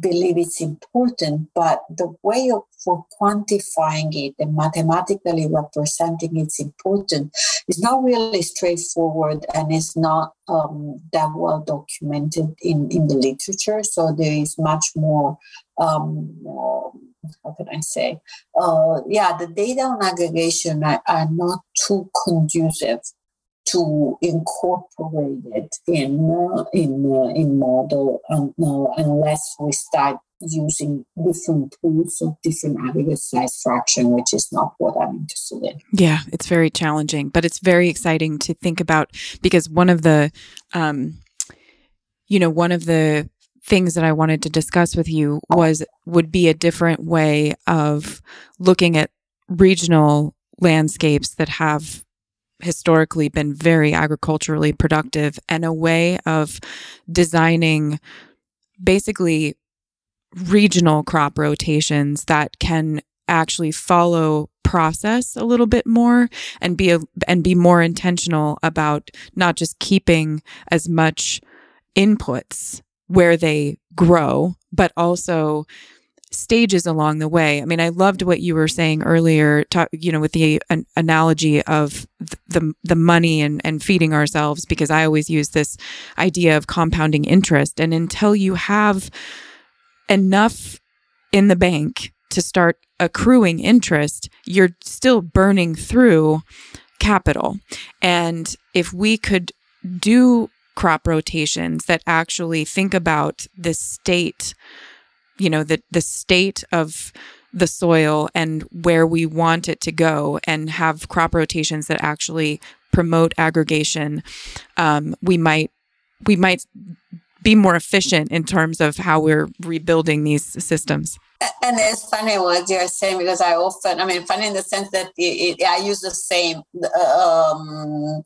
believe it's important, but the way of for quantifying it and mathematically representing it's important is not really straightforward and it's not um, that well documented in, in the literature. So there is much more, um, uh, how can I say? Uh, yeah, the data on aggregation are, are not too conducive to incorporate it in uh, in uh, in model um, uh, unless we start using different tools of different aggregate size fraction, which is not what I'm interested in. Yeah, it's very challenging, but it's very exciting to think about because one of the, um, you know, one of the things that I wanted to discuss with you was would be a different way of looking at regional landscapes that have historically been very agriculturally productive and a way of designing basically regional crop rotations that can actually follow process a little bit more and be a, and be more intentional about not just keeping as much inputs where they grow but also stages along the way. I mean, I loved what you were saying earlier, talk, you know, with the an analogy of the the money and and feeding ourselves because I always use this idea of compounding interest and until you have enough in the bank to start accruing interest, you're still burning through capital. And if we could do crop rotations that actually think about the state you know the the state of the soil and where we want it to go and have crop rotations that actually promote aggregation um, we might we might be more efficient in terms of how we're rebuilding these systems and it's funny what you're saying because I often, I mean, funny in the sense that it, it, I use the same um,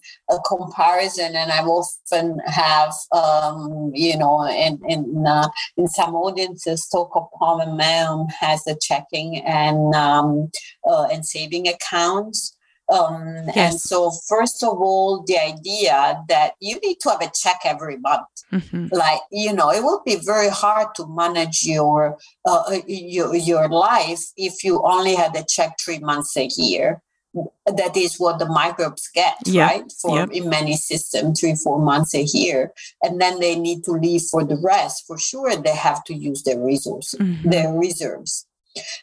comparison, and I often have, um, you know, in in, uh, in some audiences talk of how common man has a checking and um, uh, and saving accounts. Um, yes. And so, first of all, the idea that you need to have a check every month, mm-hmm. like you know, it will be very hard to manage your uh, uh, your your life if you only had a check three months a year. That is what the microbes get, yep. right? For yep. in many systems, three four months a year, and then they need to leave for the rest. For sure, they have to use their resources, mm-hmm. their reserves.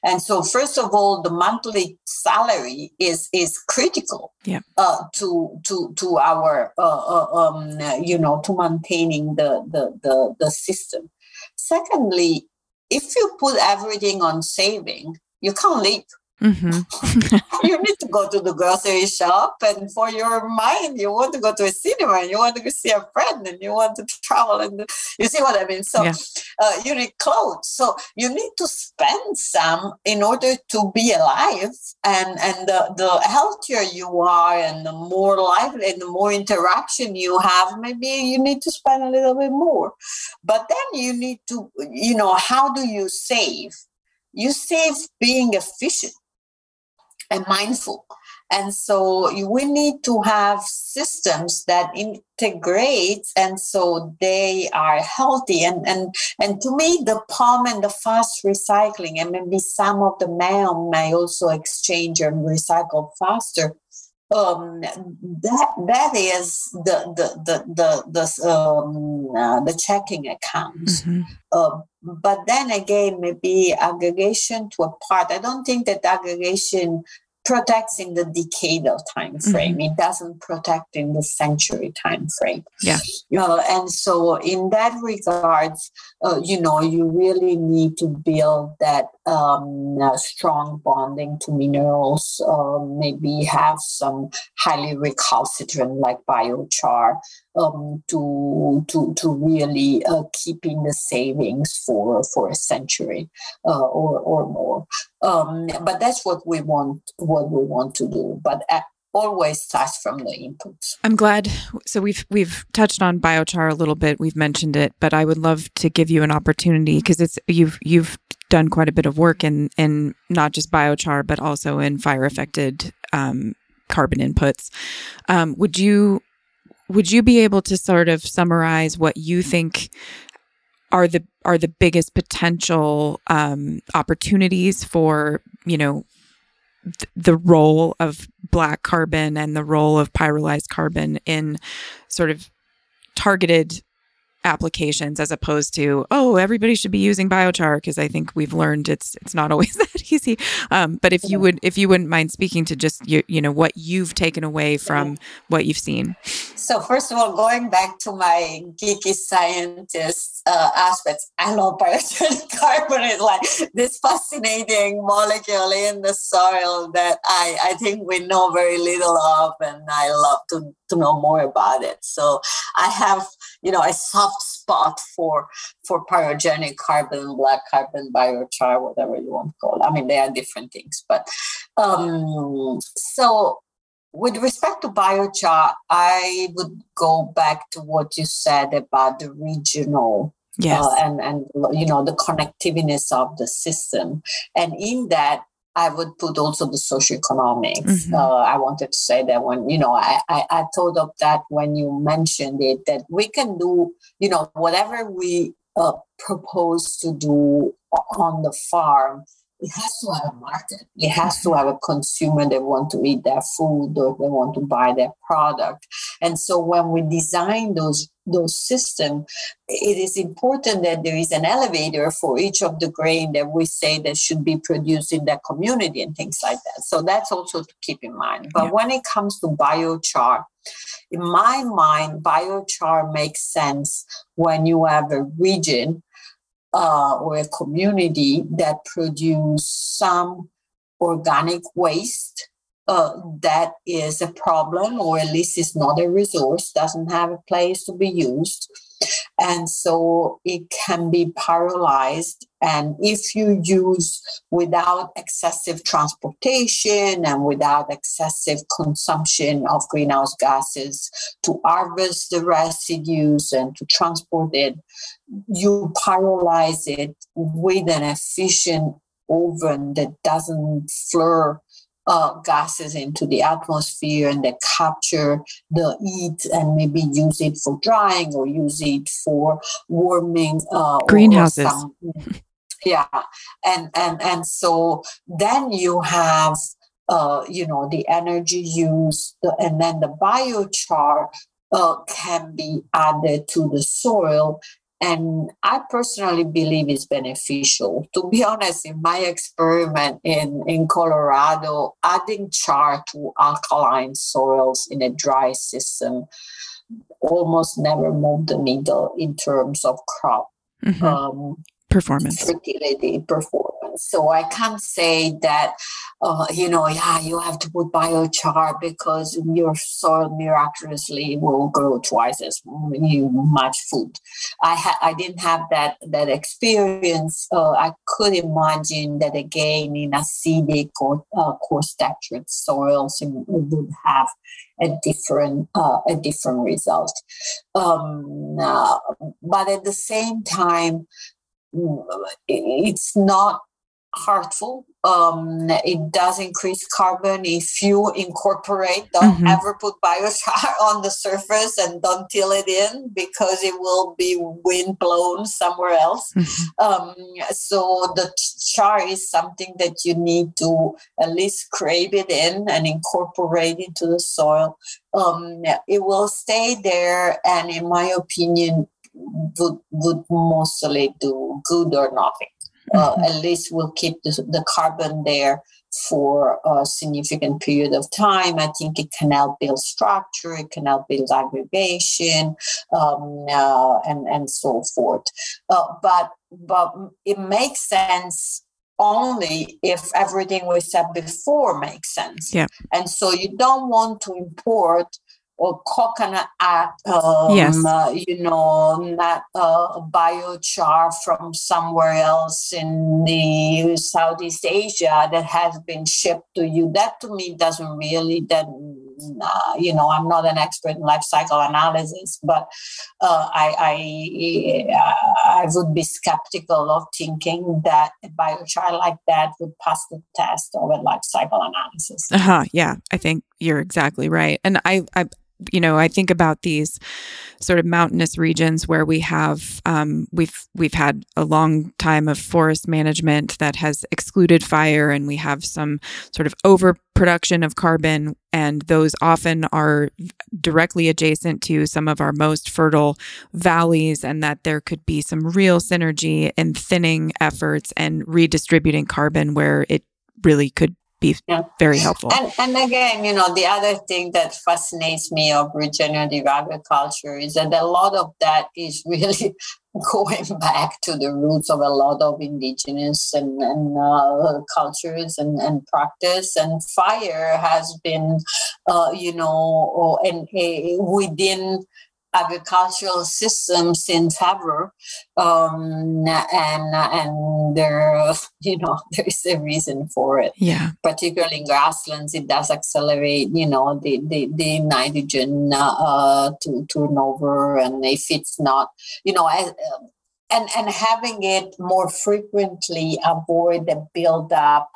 And so, first of all, the monthly salary is is critical yeah. uh, to to to our uh, uh, um, you know to maintaining the, the the the system. Secondly, if you put everything on saving, you can't live. Mm-hmm. you need to go to the grocery shop, and for your mind, you want to go to a cinema, and you want to see a friend, and you want to travel, and you see what I mean. So, yeah. uh, you need clothes. So you need to spend some in order to be alive, and and the, the healthier you are, and the more lively, and the more interaction you have, maybe you need to spend a little bit more. But then you need to, you know, how do you save? You save being efficient and mindful. And so you we need to have systems that integrate and so they are healthy. And, and, and to me, the POM and the fast recycling, and maybe some of the MAOM may also exchange and recycle faster. Um, that that is the the the the the, um, uh, the checking account. Mm-hmm. Uh, but then again, maybe aggregation to a part. I don't think that aggregation protects in the decadal time frame. Mhm. It doesn't protect in the century time frame. Yeah. You know, and so in that regards, uh, you know, you really need to build that um, uh, strong bonding to minerals. Uh, maybe have some highly recalcitrant like biochar um, to to to really uh, keep in the savings for for a century uh, or or more. Um, but that's what we want what we want to do. But uh, always starts from the inputs. I'm glad. So we've we've touched on biochar a little bit. We've mentioned it, but I would love to give you an opportunity because it's you've you've done quite a bit of work in in not just biochar but also in fire affected um, carbon inputs. Um, would you would you be able to sort of summarize what you think are the are the biggest potential um, opportunities for you know th- the role of black carbon and the role of pyrolyzed carbon in sort of targeted applications as opposed to oh everybody should be using biochar because i think we've learned it's it's not always that easy. Um, but if you would if you wouldn't mind speaking to just you, you know what you've taken away from what you've seen. So first of all, going back to my geeky scientist uh, aspects, I love pyrogenic carbon. It's like this fascinating molecule in the soil that I, I think we know very little of, and I love to, to know more about it. So I have, you know, a soft spot for for pyrogenic carbon, black carbon, biochar, whatever you want to call it. I mean, they are different things, but um, so with respect to biochar, I would go back to what you said about the regional yes uh, and and you know the connectiveness of the system, and in that. I would put also the socioeconomics. Mhm. Uh, I wanted to say that when, you know, I, I, I thought of that when you mentioned it, that we can do, you know, whatever we uh, propose to do on the farm, it has to have a market. It has to have a consumer that want to eat their food or they want to buy their product. And so when we design those those systems, it is important that there is an elevator for each of the grain that we say that should be produced in that community and things like that. So that's also to keep in mind. But Yeah. when it comes to biochar, in my mind, biochar makes sense when you have a region uh, or a community that produce some organic waste uh, that is a problem or at least is not a resource doesn't have a place to be used. And so it can be pyrolyzed. And if you use without excessive transportation and without excessive consumption of greenhouse gases to harvest the residues and to transport it you pyrolyze it with an efficient oven that doesn't flare uh, gases into the atmosphere and that capture the heat and maybe use it for drying or use it for warming uh, Greenhouses. yeah and and and so then you have uh, you know the energy use the, and then the biochar uh, can be added to the soil and I personally believe it's beneficial. To be honest, in my experiment in, in Colorado, adding char to alkaline soils in a dry system almost never moved the needle in terms of crop Mhm. um, performance fertility performance. So I can't say that, uh, you know, yeah, you have to put biochar because your soil miraculously will grow twice as much food. I ha- I didn't have that that experience. Uh, I could imagine that again in acidic or uh, coarse textured soils, you would have a different uh, a different result. Um, uh, but at the same time, mm, it's not harmful. Um, it does increase carbon if you incorporate. Don't Mhm. ever put biochar on the surface and don't till it in because it will be wind blown somewhere else. Mhm. Um, so the char is something that you need to at least crave it in and incorporate into the soil. Um, it will stay there, and in my opinion, would would mostly do good or nothing. Uh, Mhm. at least we'll keep the, the carbon there for a significant period of time. I think it can help build structure, it can help build aggregation, um, uh, and and so forth. Uh, but but it makes sense only if everything we said before makes sense. Yeah. And so you don't want to import or coconut um, yes. Uh, you know, not uh, biochar from somewhere else in the Southeast Asia that has been shipped to you. That to me doesn't really, that, uh, you know, I'm not an expert in life cycle analysis, but uh, I, I, I would be skeptical of thinking that a biochar like that would pass the test of a life cycle analysis. Uh-huh. Yeah, I think you're exactly right. And I, I you know, I think about these sort of mountainous regions where we have um, we've we've had a long time of forest management that has excluded fire, and we have some sort of overproduction of carbon, and those often are directly adjacent to some of our most fertile valleys, and that there could be some real synergy in thinning efforts and redistributing carbon where it really could be yeah. very helpful. And, and again, you know, the other thing that fascinates me of regenerative agriculture is that a lot of that is really going back to the roots of a lot of indigenous and, and uh, cultures and, and practice. And fire has been, uh, you know, and uh, within agricultural systems in favor um, and and there you know there is a reason for it. Yeah. Particularly in grasslands it does accelerate you know the the, the nitrogen uh, to turnover and if it's not you know as, and and having it more frequently avoid the buildup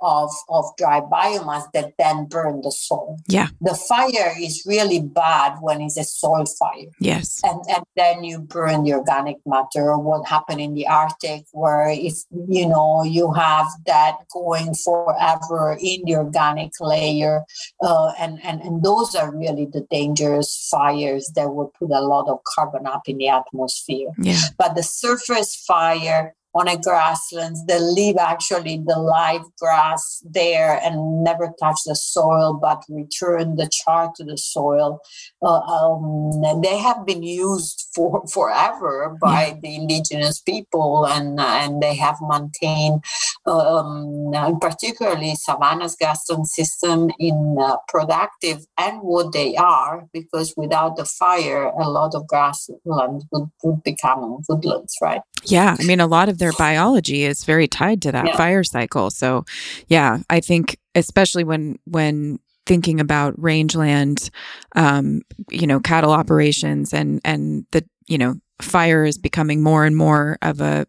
of, of dry biomass that then burn the soil. Yeah. The fire is really bad when it's a soil fire. Yes. And, and then you burn the organic matter. What happened in the Arctic, where if you know you have that going forever in the organic layer, uh, and, and, and those are really the dangerous fires that will put a lot of carbon up in the atmosphere. Yeah. But the surface fire on a grasslands they leave actually the live grass there and never touch the soil but return the char to the soil uh, um, they have been used for forever by yeah. the indigenous people and and they have maintained um, particularly savanna's grassland system in uh, productive and what they are because without the fire a lot of grassland would, would become woodlands right yeah i mean a lot of their biology is very tied to that yeah. fire cycle. So, yeah, I think especially when when thinking about rangeland, um, you know, cattle operations and and the you know fire is becoming more and more of a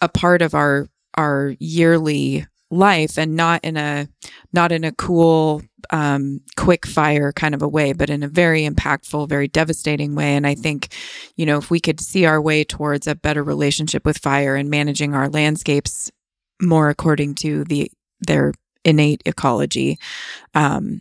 a part of our our yearly life and not in a not in a cool um, quick fire kind of a way but in a very impactful very devastating way. And i think you know if we could see our way towards a better relationship with fire and managing our landscapes more according to the their innate ecology um,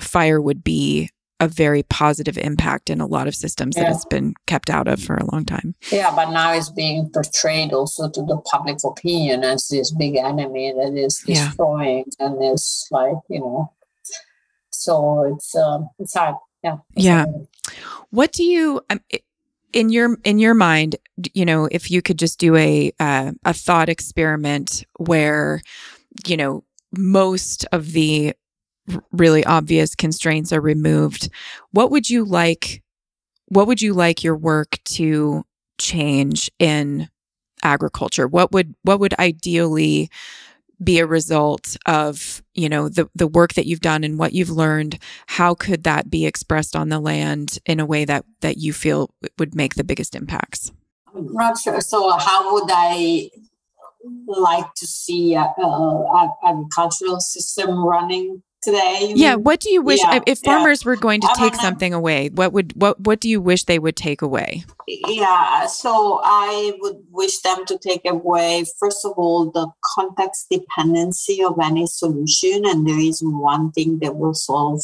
fire would be a very positive impact in a lot of systems yeah. that has been kept out of for a long time. Yeah, but now it's being portrayed also to the public opinion as this big enemy that is destroying, yeah. and it's like you know, so it's um, it's hard. Yeah. Yeah. What do you? Um, in your in your mind, you know, if you could just do a uh, a thought experiment where, you know, most of the really obvious constraints are removed, what would you like what would you like your work to change in agriculture? What would what would ideally be a result of you know the the work that you've done and what you've learned? How could that be expressed on the land in a way that that you feel would make the biggest impacts? I'm not sure. So uh, how would i like to see a, a agricultural system running today. Yeah. What do you wish yeah, if farmers yeah. were going to take something away? What would what what do you wish they would take away? Yeah. So I would wish them to take away first of all the context dependency of any solution, and there is one thing that will solve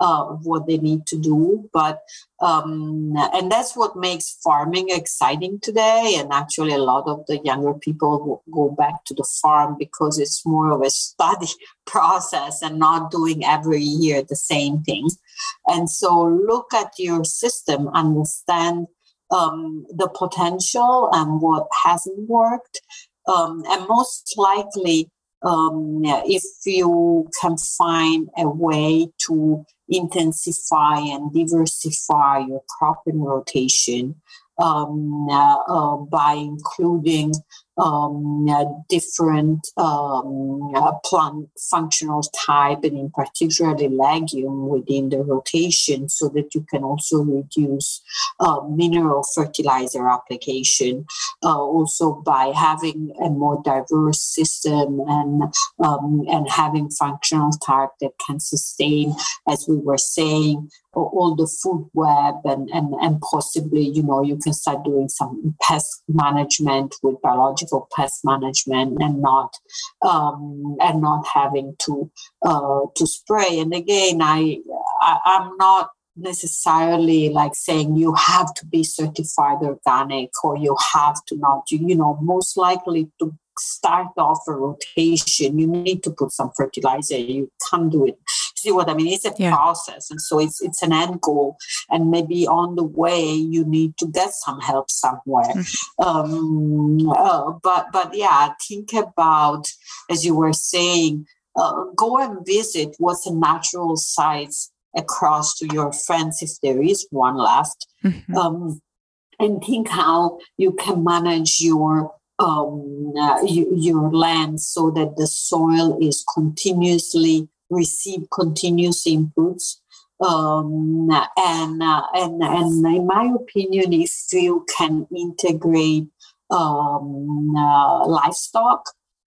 uh, what they need to do. But um, and that's what makes farming exciting today. And actually, a lot of the younger people go back to the farm because it's more of a study process and not doing every year the same thing. And so, look at your system, understand um, the potential and what hasn't worked. Um, and most likely, um, if you can find a way to intensify and diversify your crop cropping rotation um, uh, by including um, uh, different um, uh, plant functional type and in particular the legume within the rotation so that you can also reduce uh, mineral fertilizer application uh, also by having a more diverse system and um, and having functional type that can sustain as we were saying all the food web and, and, and possibly, you know, you can start doing some pest management with biological pest management and not um, and not having to uh, to spray. And again, I, I I'm not necessarily like saying you have to be certified organic or you have to not. You, you know most likely to start off a rotation. You need to put some fertilizer. You can't do it see what I mean? It's a yeah. process, and so it's it's an end goal, and maybe on the way you need to get some help somewhere. Mm-hmm. Um, uh, but but yeah, think about as you were saying, uh, go and visit what's the natural sites across to your friends if there is one left, mm-hmm. um, and think how you can manage your um, uh, your land so that the soil is continuously receive continuous inputs. Um, and, uh, and, and in my opinion, if you can integrate um, uh, livestock,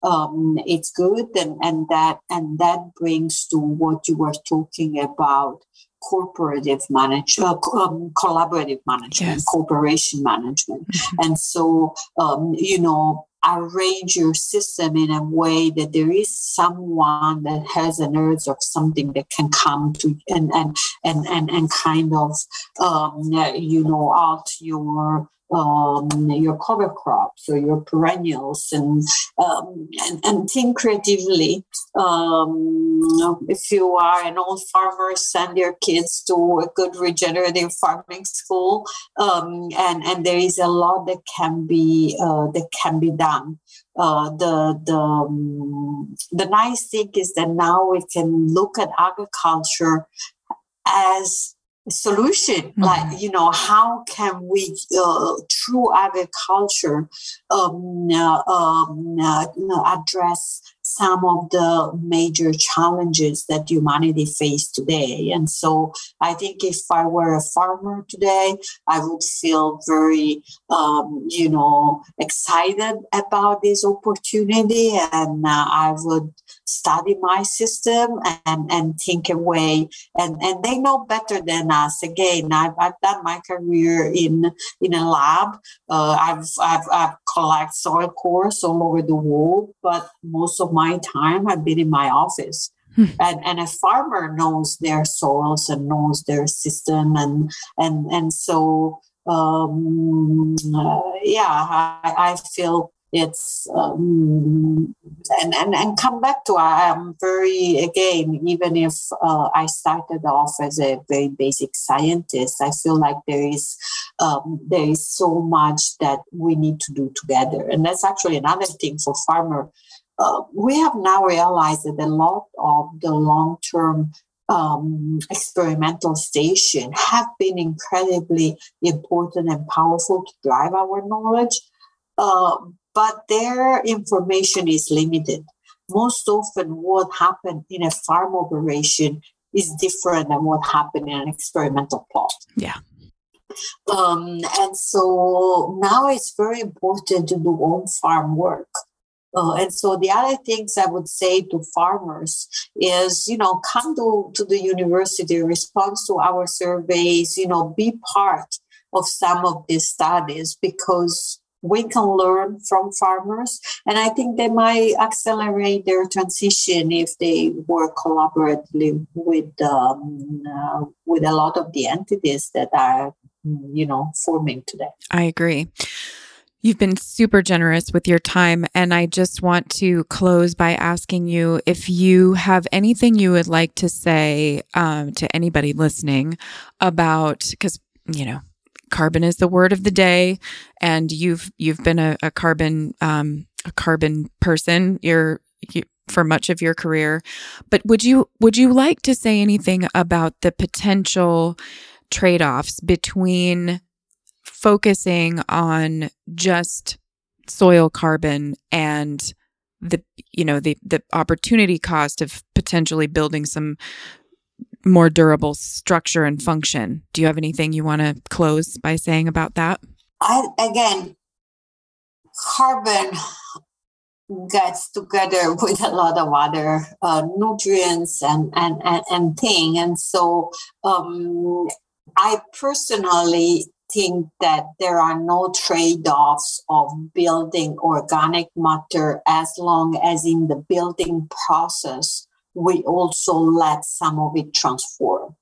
um, it's good, and, and that and that brings to what you were talking about cooperative management, uh, um, collaborative management, yes. cooperation management. Mm-hmm. And so, um, you know, arrange your system in a way that there is someone that has an urge of something that can come to and and and and, and kind of um, you know out your um, your cover crops or your perennials and um, and, and think creatively. Um, if you are an old farmer, send your kids to a good regenerative farming school, um, and and there is a lot that can be uh, that can be done. Uh, the the um, the nice thing is that now we can look at agriculture as solution mm-hmm. like you know how can we uh, through agriculture um, uh, um, uh, address some of the major challenges that humanity face today. And so I think if I were a farmer today, I would feel very, um, you know, excited about this opportunity and uh, I would study my system and, and think away. And, and they know better than us. Again, I've, I've done my career in, in a lab. Uh, I've, I've, I've collected soil cores all over the world, but most of my time I've been in my office. Hmm. And, and a farmer knows their soils and knows their system and and and so um, uh, yeah I, I feel it's um, and, and and come back to I am very again even if uh, I started off as a very basic scientist I feel like there is um, there is so much that we need to do together. And that's actually another thing for farmer. Uh, we have now realized that a lot of the long term um, experimental station have been incredibly important and powerful to drive our knowledge, uh, but their information is limited. Most often, what happened in a farm operation is different than what happened in an experimental plot. Yeah. Um, and so now it's very important to do on farm work. Uh, and so the other things I would say to farmers is, you know, come to, to the university, respond to our surveys, you know, be part of some of these studies because we can learn from farmers and i think they might accelerate their transition if they work collaboratively with um, uh, with a lot of the entities that are you know forming today i agree You've been super generous with your time. And I just want to close by asking you if you have anything you would like to say um, to anybody listening about, because, you know, carbon is the word of the day. And you've you've been a, a carbon um, a carbon person you're you, for much of your career. But would you would you like to say anything about the potential trade-offs between focusing on just soil carbon and the you know the the opportunity cost of potentially building some more durable structure and function. Do you have anything you want to close by saying about that? I again carbon gets together with a lot of other uh, nutrients and and and, and thing and so um, i personally think that there are no trade-offs of building organic matter as long as in the building process we also let some of it transform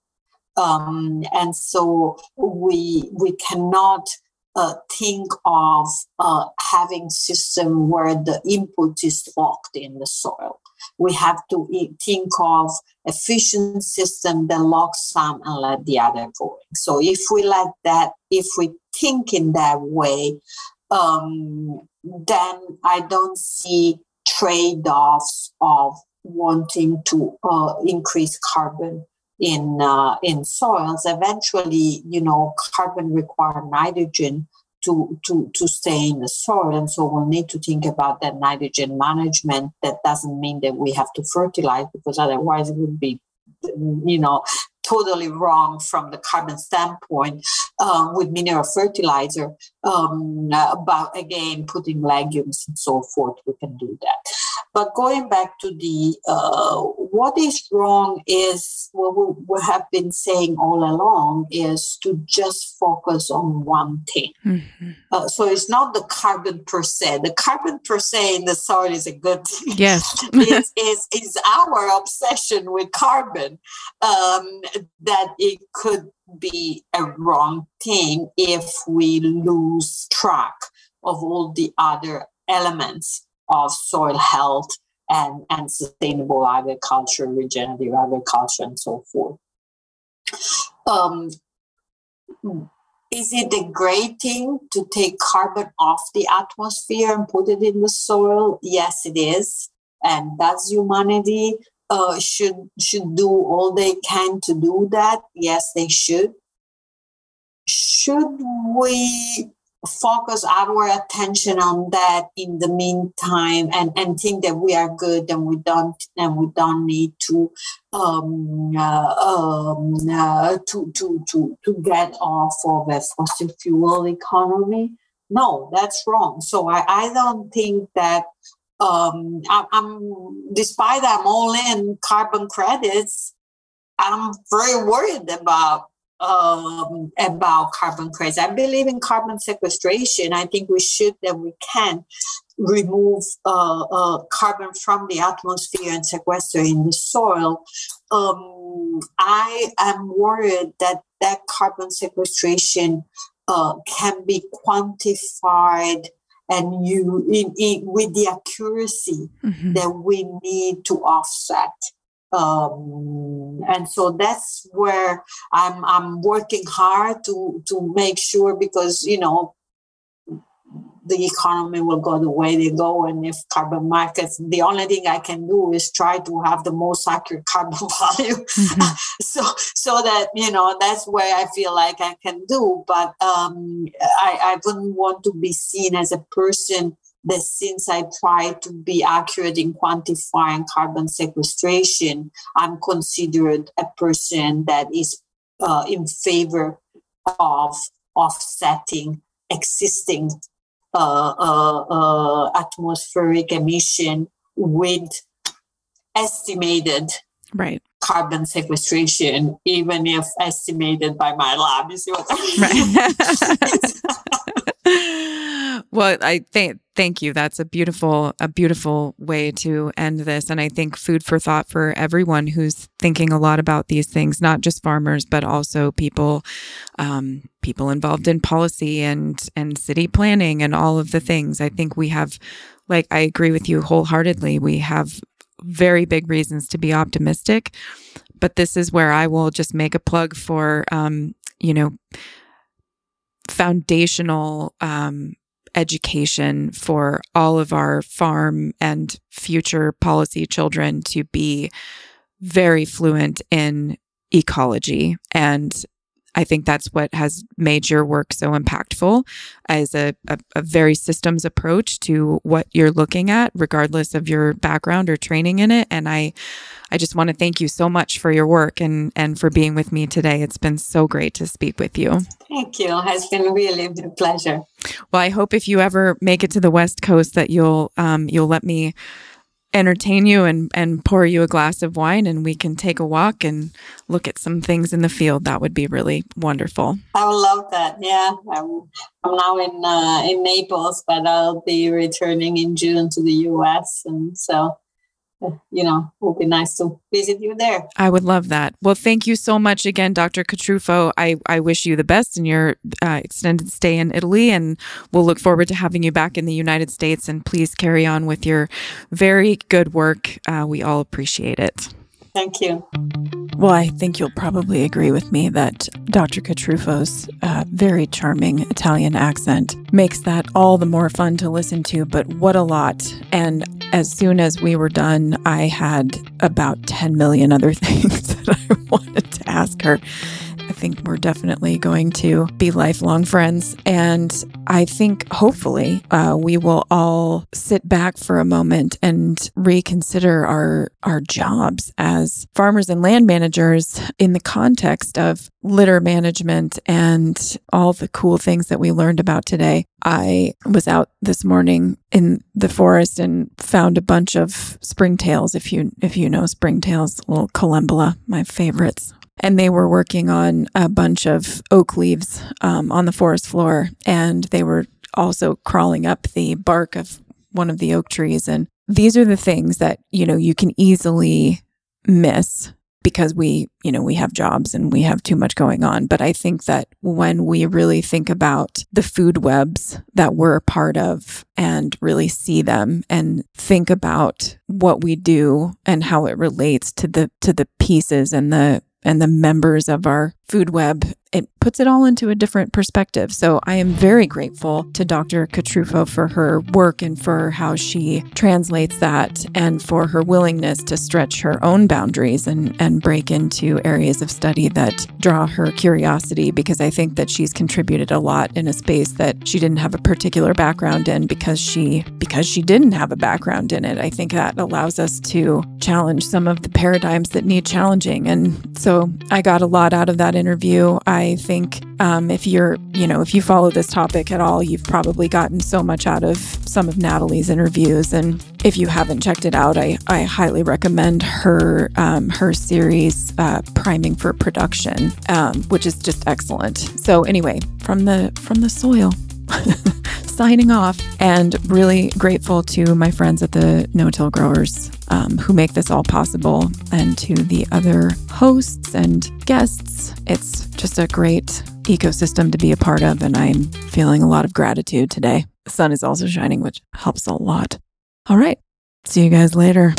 um, and so we we cannot uh, think of uh, having system where the input is locked in the soil. We have to think of efficient system that locks some and let the other go. So if we let that, if we think in that way, um, then I don't see trade-offs of wanting to uh, increase carbon in uh, in soils. Eventually, you know, carbon require nitrogen to to to stay in the soil, and so we'll need to think about that nitrogen management. That doesn't mean that we have to fertilize because otherwise it would be, you know, totally wrong from the carbon standpoint um, with mineral fertilizer. Um, uh, but again, putting legumes and so forth, we can do that. But going back to the uh, what is wrong is what we, have been saying all along is to just focus on one thing. Mm-hmm. Uh, so it's not the carbon per se. The carbon per se in the soil is a good thing. Yes, it's, it's, it's, our obsession with carbon um, that it could be a wrong thing if we lose track of all the other elements of soil health and, and sustainable agriculture, regenerative agriculture, and so forth. Um, is it a great thing to take carbon off the atmosphere and put it in the soil? Yes, it is. And does humanity uh, should should do all they can to do that? Yes, they should. Should we focus our attention on that in the meantime and, and think that we are good and we don't and we don't need to um, uh, um, uh, to, to, to, to get off of a fossil fuel economy. No, that's wrong. So I, I don't think that um, I, I'm despite I'm all in carbon credits, I'm very worried about um, about carbon credits. I believe in carbon sequestration. I think we should and we can remove uh, uh, carbon from the atmosphere and sequester in the soil. Um, I am worried that that carbon sequestration uh, can be quantified and you in, in, with the accuracy mm-hmm. that we need to offset um, and so that's where I'm I'm working hard to to make sure because you know the economy will go the way they go. And if carbon markets the only thing i can do is try to have the most accurate carbon value. Mm-hmm. so so that you know that's where i feel like i can do. But um, I, I wouldn't want to be seen as a person that since I try to be accurate in quantifying carbon sequestration, I'm considered a person that is uh, in favor of offsetting existing uh, uh, uh atmospheric emission with estimated right carbon sequestration, even if estimated by my lab. You see what I mean? Right. Well, I think thank you. That's a beautiful a beautiful way to end this and I think food for thought for everyone who's thinking a lot about these things, not just farmers but also people um, people involved in policy and and city planning and all of the things. I think we have like I agree with you wholeheartedly. We have very big reasons to be optimistic, but this is where I will just make a plug for um, you know foundational um, education for all of our farm and future policy children to be very fluent in ecology and I think that's what has made your work so impactful as a, a, a, very systems approach to what you're looking at, regardless of your background or training in it. And I, I just want to thank you so much for your work and, and for being with me today. It's been so great to speak with you. Thank you. It has been really a pleasure. Well, I hope if you ever make it to the West Coast that you'll, um, you'll let me entertain you and and pour you a glass of wine and we can take a walk and look at some things in the field. That would be really wonderful. I would love that. Yeah i'm, I'm now in uh, in naples but i'll be returning in june to the us and so you know, it would be nice to visit you there. I would love that. Well, thank you so much again, Dr. Cotrufo. I, I wish you the best in your uh, extended stay in Italy, and we'll look forward to having you back in the United States. And please carry on with your very good work. Uh, we all appreciate it. Thank you. Well, I think you'll probably agree with me that Dr. Cotrufo's uh, very charming Italian accent makes that all the more fun to listen to, but what a lot. And as soon as we were done, I had about 10 million other things that I wanted to ask her. I think we're definitely going to be lifelong friends. And I think hopefully uh, we will all sit back for a moment and reconsider our, our jobs as farmers and land managers in the context of litter management and all the cool things that we learned about today. I was out this morning in the forest and found a bunch of springtails. If you if you know springtails, little collembola, my favorites and they were working on a bunch of oak leaves um, on the forest floor, and they were also crawling up the bark of one of the oak trees. And these are the things that you know you can easily miss because we you know we have jobs and we have too much going on but i think that when we really think about the food webs that we're a part of and really see them and think about what we do and how it relates to the to the pieces and the and the members of our food web it puts it all into a different perspective. So I am very grateful to Dr. Cotrufo for her work and for how she translates that and for her willingness to stretch her own boundaries and, and break into areas of study that draw her curiosity because I think that she's contributed a lot in a space that she didn't have a particular background in because she because she didn't have a background in it. I think that allows us to challenge some of the paradigms that need challenging. And so I got a lot out of that interview. I think um, if you're, you know, if you follow this topic at all, you've probably gotten so much out of some of Natalie's interviews. And if you haven't checked it out, I, I highly recommend her um, her series, uh, Priming for Production, um, which is just excellent. So anyway, from the from the soil. signing off and really grateful to my friends at the No Till Growers um, who make this all possible and to the other hosts and guests. It's just a great ecosystem to be a part of, and I'm feeling a lot of gratitude today. The sun is also shining, which helps a lot. All right. See you guys later.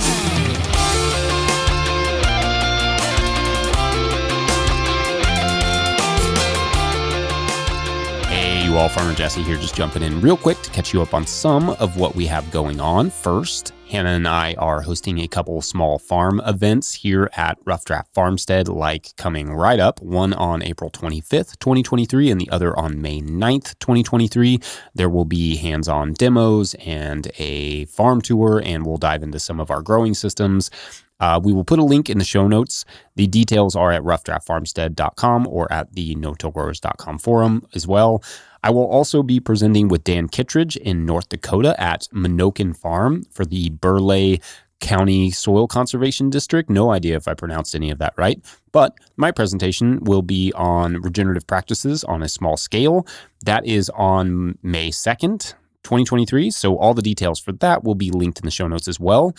You all, Farmer Jesse here, just jumping in real quick to catch you up on some of what we have going on. First, Hannah and I are hosting a couple small farm events here at Rough Draft Farmstead, like coming right up, one on April 25th, 2023, and the other on May 9th, 2023. There will be hands on demos and a farm tour, and we'll dive into some of our growing systems. Uh, we will put a link in the show notes. The details are at roughdraftfarmstead.com or at the no-tillgrowers.com forum as well. I will also be presenting with Dan Kittredge in North Dakota at Menoken Farm for the Burleigh County Soil Conservation District. No idea if I pronounced any of that right, but my presentation will be on regenerative practices on a small scale. That is on May 2nd. 2023. So all the details for that will be linked in the show notes as well.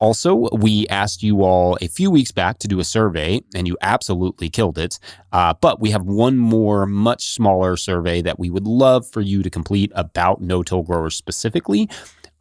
Also, we asked you all a few weeks back to do a survey, and you absolutely killed it. Uh, but we have one more, much smaller survey that we would love for you to complete about no till growers specifically.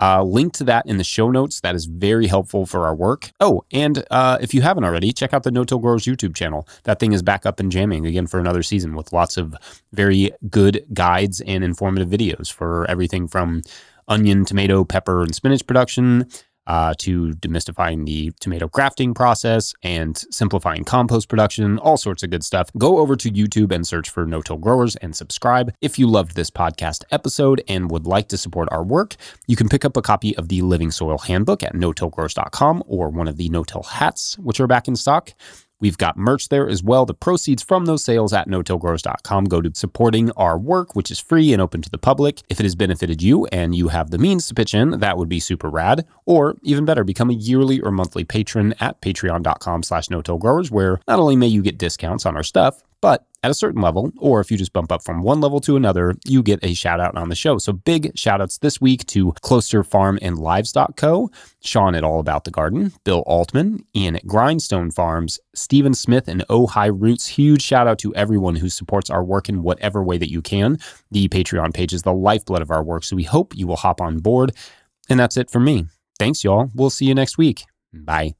Uh, link to that in the show notes. That is very helpful for our work. Oh, and uh, if you haven't already, check out the No Till Growers YouTube channel. That thing is back up and jamming again for another season with lots of very good guides and informative videos for everything from onion, tomato, pepper, and spinach production uh, to demystifying the tomato grafting process and simplifying compost production, all sorts of good stuff. Go over to YouTube and search for No Till Growers and subscribe. If you loved this podcast episode and would like to support our work, you can pick up a copy of the Living Soil Handbook at no-tillgrowers.com or one of the no-till hats, which are back in stock. We've got merch there as well. The proceeds from those sales at no-tillgrowers.com go to supporting our work, which is free and open to the public. If it has benefited you and you have the means to pitch in, that would be super rad. Or even better, become a yearly or monthly patron at patreon.com slash no-tillgrowers, where not only may you get discounts on our stuff, but at a certain level, or if you just bump up from one level to another, you get a shout out on the show. So big shout outs this week to Closter Farm and Livestock Co., Sean at All About the Garden, Bill Altman, Ian at Grindstone Farms, Stephen Smith and Oh High Roots. Huge shout out to everyone who supports our work in whatever way that you can. The Patreon page is the lifeblood of our work, so we hope you will hop on board. And that's it for me. Thanks, y'all. We'll see you next week. Bye.